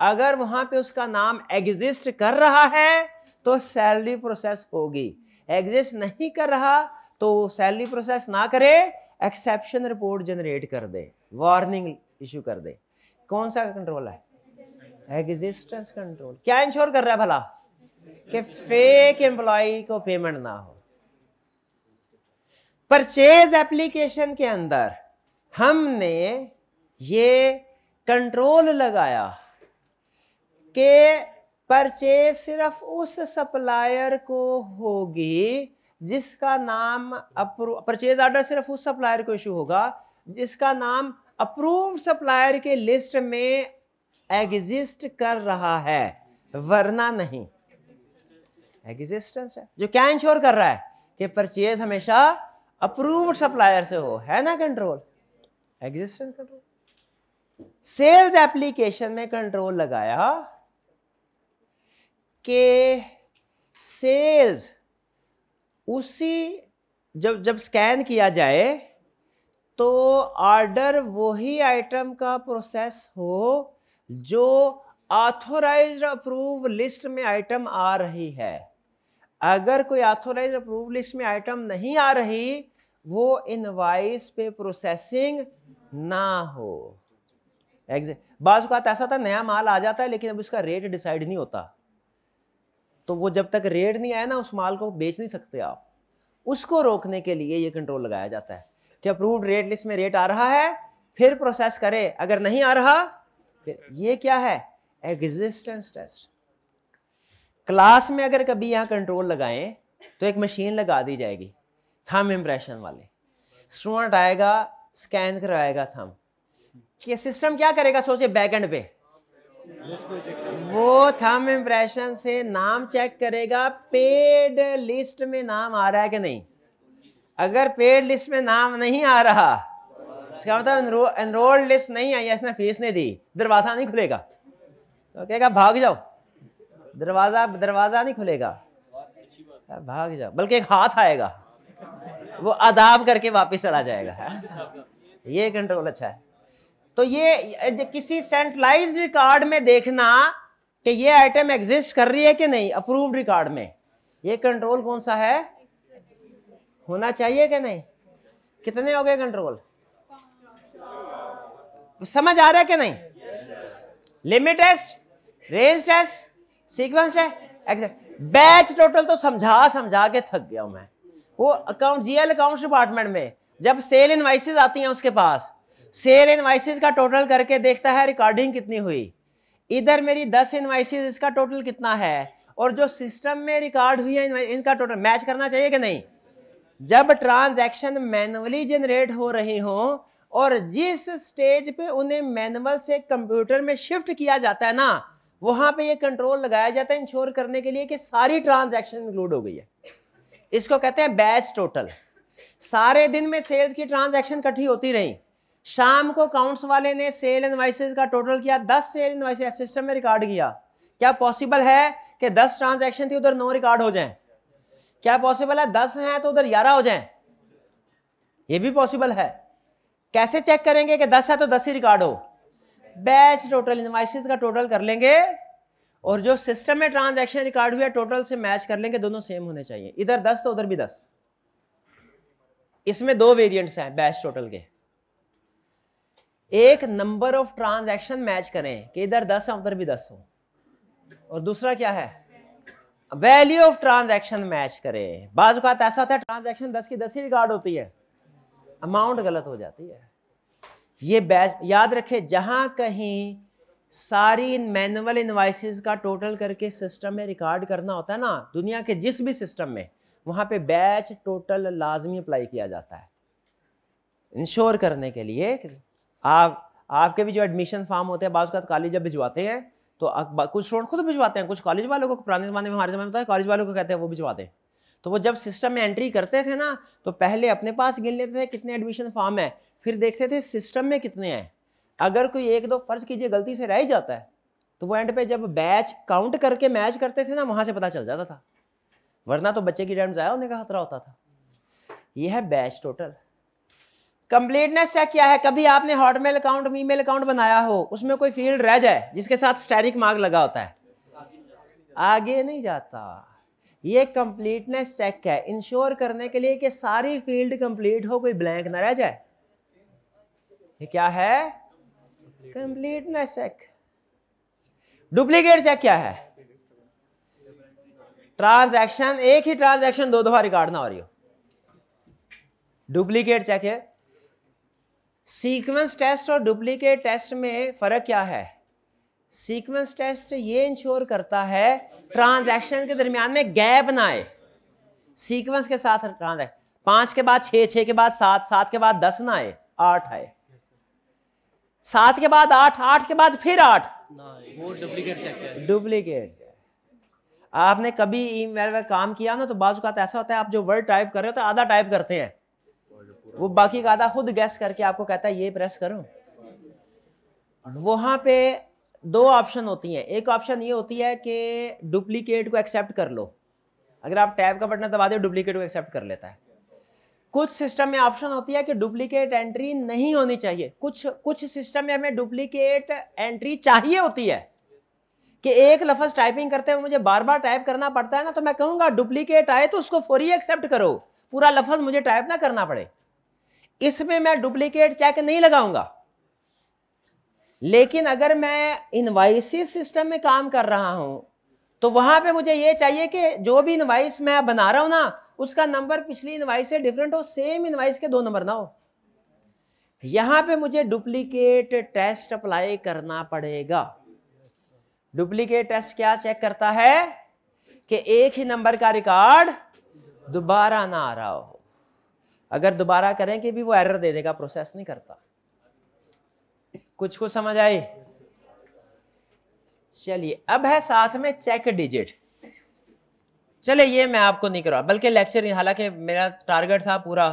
अगर वहाँ पे उसका नाम एग्जिस्ट कर रहा है तो सैलरी प्रोसेस होगी। एग्जिस्ट नहीं कर रहा तो सैलरी प्रोसेस ना करे एक्सेप्शन रिपोर्ट जनरेट कर दे वार्निंग इशू कर दे। कौन सा कंट्रोल है? एग्जिस्टेंस कंट्रोल क्या इंश्योर कर रहा है भला? कि फेक एम्प्लॉय को पेमेंट ना हो। परचेज एप्लीकेशन के अंदर हमने ये कंट्रोल लगाया कि परचेज सिर्फ़ उस सप्लायर को होगी जिसका नाम परचेज ऑर्डर सिर्फ़ उस सप्लायर को इशू होगा, जिसका नाम अप्रूव सप्लायर के लिस्ट में एग्जिस्ट कर रहा है, वरना नहीं। एग्जिस्टेंस है। जो क्या इंश्योर कर रहा है कि परचेज हमेशा अप्रूव्ड सप्लायर से हो, है ना control existence control sales application में कंट्रोल लगाया कि सेल्स उसी, जब जब स्कैन किया जाए तो ऑर्डर वही आइटम का प्रोसेस हो जो ऑथोराइज्ड अप्रूव लिस्ट में आइटम आ रही है। अगर कोई ऑथोराइज अप्रूव लिस्ट में आइटम नहीं आ रही वो इनवाइस पे प्रोसेसिंग ना हो। बाज ऐसा था, नया माल आ जाता है, लेकिन अब उसका रेट डिसाइड नहीं होता। तो वो जब तक रेट नहीं आया ना, उस माल को बेच नहीं सकते आप। उसको रोकने के लिए ये कंट्रोल लगाया जाता है कि अप्रूव्ड रेट लिस्ट में रेट आ रहा है, फिर प्रोसेस करे। अगर नहीं आ रहा, फिर ये क्या है? एग्जिस्टेंस टेस्ट क्लास में अगर कभी यहाँ कंट्रोल लगाएँ तो एक मशीन लगा दी जाएगी। थम इम्प्रेशन वाले। स्टूडेंट आएगा स्कैन करवाएगा थम कि सिस्टम क्या करेगा सोचे बैक एंड पे। वो थम इम्प्रेशन से नाम चेक करेगा पेड लिस्ट में नाम आ रहा है कि नहीं। अगर पेड लिस्ट में नाम नहीं आ रहा, इसका मतलब एनरोल्ड लिस्ट नहीं आई इसने फ़ीस नहीं दी, दरवाज़ा नहीं खुलेगा। तो कहेगा, भाग जाओ। दरवाज़ा दरवाज़ा नहीं खुलेगा। भाग जाओ। बल्कि एक हाथ आएगा। वो अदाब करके वापस चला जाएगा। ये कंट्रोल अच्छा है। तो ये किसी सेंट्रलाइज रिकॉर्ड में देखना कि ये आइटम एग्जिस्ट कर रही है कि नहीं अप्रूव्ड रिकॉर्ड में। ये कंट्रोल कौन सा है? होना चाहिए कि नहीं? कितने हो गए कंट्रोल समझ आ रहा है कि नहीं? Limit test range test sequence है एग्जैक्ट बैच टोटल तो समझा समझा के थक गया मैं। वो अकाउंट जीएल अकाउंट डिपार्टमेंट में, जब सेल इनवाइसेस आती हैं उसके पास सेल इनवाइसेस का टोटल करके देखता है रिकॉर्डिंग कितनी हुई। इधर मेरी दस इनवाइसेस इसका टोटल कितना है? और जो सिस्टम में रिकॉर्ड हुई है इनका टोटल मैच करना चाहिए कि नहीं? जब ट्रांजैक्शन मैनुअली जनरेट हो रही हो, और जिस स्टेज पे उन्हें मैनुअल से कंप्यूटर में शिफ्ट किया जाता है ना, वहाँ पे ये कंट्रोल लगाया जाता है इंश्योर करने के लिए कि सारी ट्रांजैक्शन इंक्लूड हो गई है। इसको कहते हैं बैच टोटल। सारे दिन में सेल्स की ट्रांजैक्शन इकट्ठी होती रही। शाम को काउंट्स वाले ने सेल इनवाइसेस का टोटल किया, दस सेल इनवाइसेस सिस्टम में रिकॉर्ड किया। क्या पॉसिबल है कि दस ट्रांजैक्शन थी, उधर नौ रिकॉर्ड हो जाए? क्या पॉसिबल है? दस हैं तो उधर ग्यारह हो जाए? ये भी पॉसिबल है। कैसे चेक करेंगे कि दस है तो दस ही रिकॉर्ड हो? बैच टोटल इनवाइसेस का टोटल कर लेंगे। और जो सिस्टम में ट्रांजैक्शन रिकॉर्ड हुआ टोटल से मैच कर लेंगे, दोनों सेम होने चाहिए। इधर दस तो उधर भी दस। इसमें दो वेरिएंट्स हैं बैच टोटल के। एक नंबर ऑफ़ ट्रांजैक्शन मैच करें, कि इधर दस है, उधर भी दस हो। और दूसरा क्या है? वैल्यू ऑफ़ ट्रांजैक्शन मैच करें। बाजू ऐसा होता है ट्रांजैक्शन दस की दस ही रिकॉर्ड होती है। अमाउंट गलत हो जाती है। ये बैच याद रखे, जहाँ कहीं सारी इन मैनुअल इन्वाइसिस का टोटल करके सिस्टम में रिकॉर्ड करना होता है ना, दुनिया के जिस भी सिस्टम में, वहाँ पे बैच टोटल लाजमी अप्लाई किया जाता है। इंश्योर करने के लिए आप, आपके भी जो एडमिशन फॉर्म होते हैं बाज़ कॉलेज जब भिजवाते हैं तो कुछ स्टूडेंट खुद भिजवाते हैं, कुछ कॉलेज वालों को, पुराने ज़माने में, हमारे ज़माने में कॉलेज वालों को कहते हैं, वो भिजवाते हैं तो वो जब सिस्टम में एंट्री करते थे ना तो पहले अपने पास गिन लेते थे कितने एडमिशन फॉर्म है, फिर देखते थे सिस्टम में कितने हैं। अगर कोई एक दो फ़र्ज़ कीजिए गलती से रह ही जाता है तो वो एंड पे जब बैच काउंट करके मैच करते थे ना, वहाँ से पता चल जाता था। वरना तो बच्चे की टाइम ज़ाया होने का खतरा होता था। यह है बैच टोटल कंप्लीटनेस चेक क्या है? कभी आपने हॉटमेल अकाउंट ईमेल अकाउंट बनाया हो, उसमें कोई फ़ील्ड रह जाए, जिसके साथ स्टैरिक मार्क लगा होता है? आगे नहीं जाता। ये कंप्लीटनेस चेक है। इंश्योर करने के लिए कि सारी फ़ील्ड कंप्लीट हो, कोई ब्लैंक ना रह जाए। ये क्या है? कंप्लीटनेस चेक डुप्लीकेट चेक क्या है? ट्रांजैक्शन एक ही ट्रांजैक्शन दो दफ़ा रिकॉर्ड ना हो रही हो। डुप्लीकेट चेक है। सीक्वेंस टेस्ट और डुप्लीकेट टेस्ट में फ़र्क क्या है? सीक्वेंस टेस्ट ये इंश्योर करता है ट्रांजैक्शन के दरमियान में गैप ना आए। सीक्वेंस के साथ ट्रांजैक्शन पाँच के बाद छह छह के बाद सात सात के बाद दस ना आए आठ आए। सात के बाद आठ आठ के बाद फिर आठ। वो डुप्लीकेट डुप्लीकेट आपने कभी ईमेल में काम किया ना तो बाजू का ऐसा होता है आप जो वर्ड टाइप कर रहे हो तो आधा टाइप करते हैं। वो बाकी का आधा खुद गैस करके आपको कहता है ये प्रेस करो। वहाँ पे दो ऑप्शन होती हैं। एक ऑप्शन ये होती है कि डुप्लीकेट को एक्सेप्ट कर लो। अगर आप टैब का बटन दबा दो डुप्लीकेट को एक्सेप्ट कर लेता है। कुछ सिस्टम में ऑप्शन होती है कि डुप्लीकेट एंट्री नहीं होनी चाहिए। कुछ कुछ सिस्टम में हमें डुप्लीकेट एंट्री चाहिए होती है कि एक लफज टाइपिंग करते हुए मुझे बार बार टाइप करना पड़ता है ना तो मैं कहूँगा डुप्लीकेट आए तो उसको फौरी एक्सेप्ट करो। पूरा लफज मुझे टाइप ना करना पड़े। इसमें मैं डुप्लीकेट चेक नहीं लगाऊँगा। लेकिन अगर मैं इनवाइसिस सिस्टम में काम कर रहा हूँ तो वहाँ पे मुझे ये चाहिए कि जो भी इनवाइस मैं बना रहा हूँ ना, उसका नंबर पिछली इनवाइस से डिफरेंट हो सेम इनवाइस के दो नंबर ना हो। यहाँ पे मुझे डुप्लीकेट टेस्ट अप्लाई करना पड़ेगा। डुप्लीकेट टेस्ट क्या चेक करता है कि एक ही नंबर का रिकॉर्ड दोबारा ना आ रहा हो। अगर दोबारा करें कि भी वो एरर दे देगा प्रोसेस नहीं करता। कुछ कुछ समझ आए चलिए, अब है साथ में चेक डिजिट चले ये मैं आपको नहीं करवा, बल्कि लेक्चर हालाँकि मेरा टारगेट था, पूरा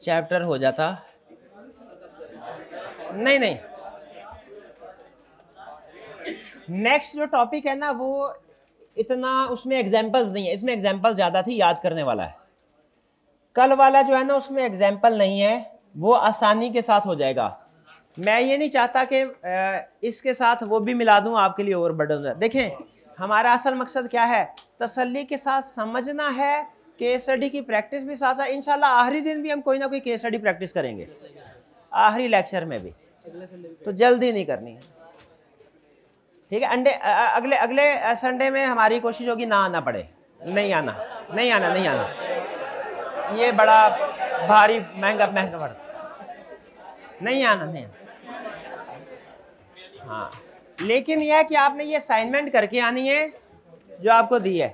चैप्टर हो जाता। नहीं नहीं। नेक्स्ट जो टॉपिक है ना, वो इतना उसमें एग्जाम्पल्स नहीं है, इसमें एग्ज़ाम्पल ज़्यादा थी, याद करने वाला है। कल वाला जो है ना, उसमें एग्ज़ाम्पल नहीं है, वो आसानी के साथ हो जाएगा। मैं ये नहीं चाहता कि इसके साथ वो भी मिला दूँ, आपके लिए ओवर बर्डन देखें, हमारा असल मकसद क्या है? तसल्ली के साथ समझना है केस स्टडी की प्रैक्टिस भी साथ साथ इंशाल्लाह आखिरी दिन भी हम कोई ना कोई केस स्टडी प्रैक्टिस करेंगे। आखिरी लेक्चर में भी। तो जल्दी नहीं करनी है। ठीक है अंडे अगले अगले संडे में हमारी कोशिश होगी ना आना पड़े। नहीं आना नहीं आना नहीं आना। ये बड़ा भारी, महँगा महँगा पड़ता। नहीं आना नहीं आना। हाँ। लेकिन यह कि आपने ये असाइनमेंट करके आनी है, जो आपको दी है।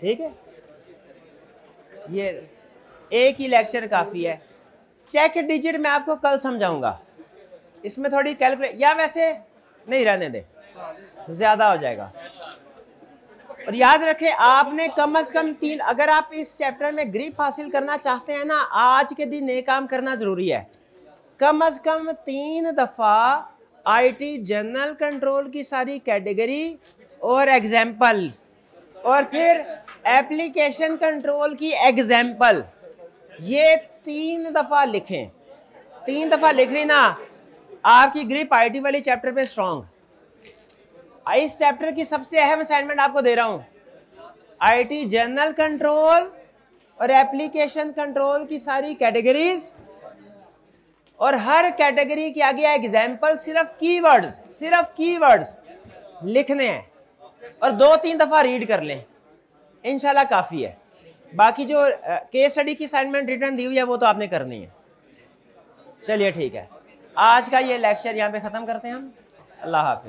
ठीक है? ये एक ही लेक्चर काफ़ी है। चेक डिजिट मैं आपको कल समझाऊँगा। इसमें थोड़ी कैलकुलेट या वैसे नहीं रहने दे। ज़्यादा हो जाएगा। और याद रखें, आपने कम अज कम तीन अगर आप इस चैप्टर में ग्रिप हासिल करना चाहते हैं ना, आज के दिन ये काम करना ज़रूरी है। कम अज कम तीन दफ़ा आईटी जनरल कंट्रोल की सारी कैटेगरी और एग्ज़ाम्पल। और फिर एप्लीकेशन कंट्रोल की एग्ज़ाम्पल। ये तीन दफ़ा लिखें। तीन दफ़ा लिख ली ना, आपकी ग्रिप आईटी वाली चैप्टर पे स्ट्रॉन्ग इस चैप्टर की सबसे अहम असाइनमेंट आपको दे रहा हूँ। आईटी जनरल कंट्रोल और एप्लीकेशन कंट्रोल की सारी कैटेगरीज और हर कैटेगरी के आगे एग्ज़ाम्पल सिर्फ़ कीवर्ड्स सिर्फ़ कीवर्ड्स लिखने हैं। और दो तीन दफ़ा रीड कर लें। इनशाला काफ़ी है। बाकी जो केस स्टडी की असाइनमेंट रिटर्न दी हुई है, वो तो आपने करनी है। चलिए ठीक है। आज का ये लेक्चर यहाँ पे ख़त्म करते हैं हम। अल्लाह हाफिज़।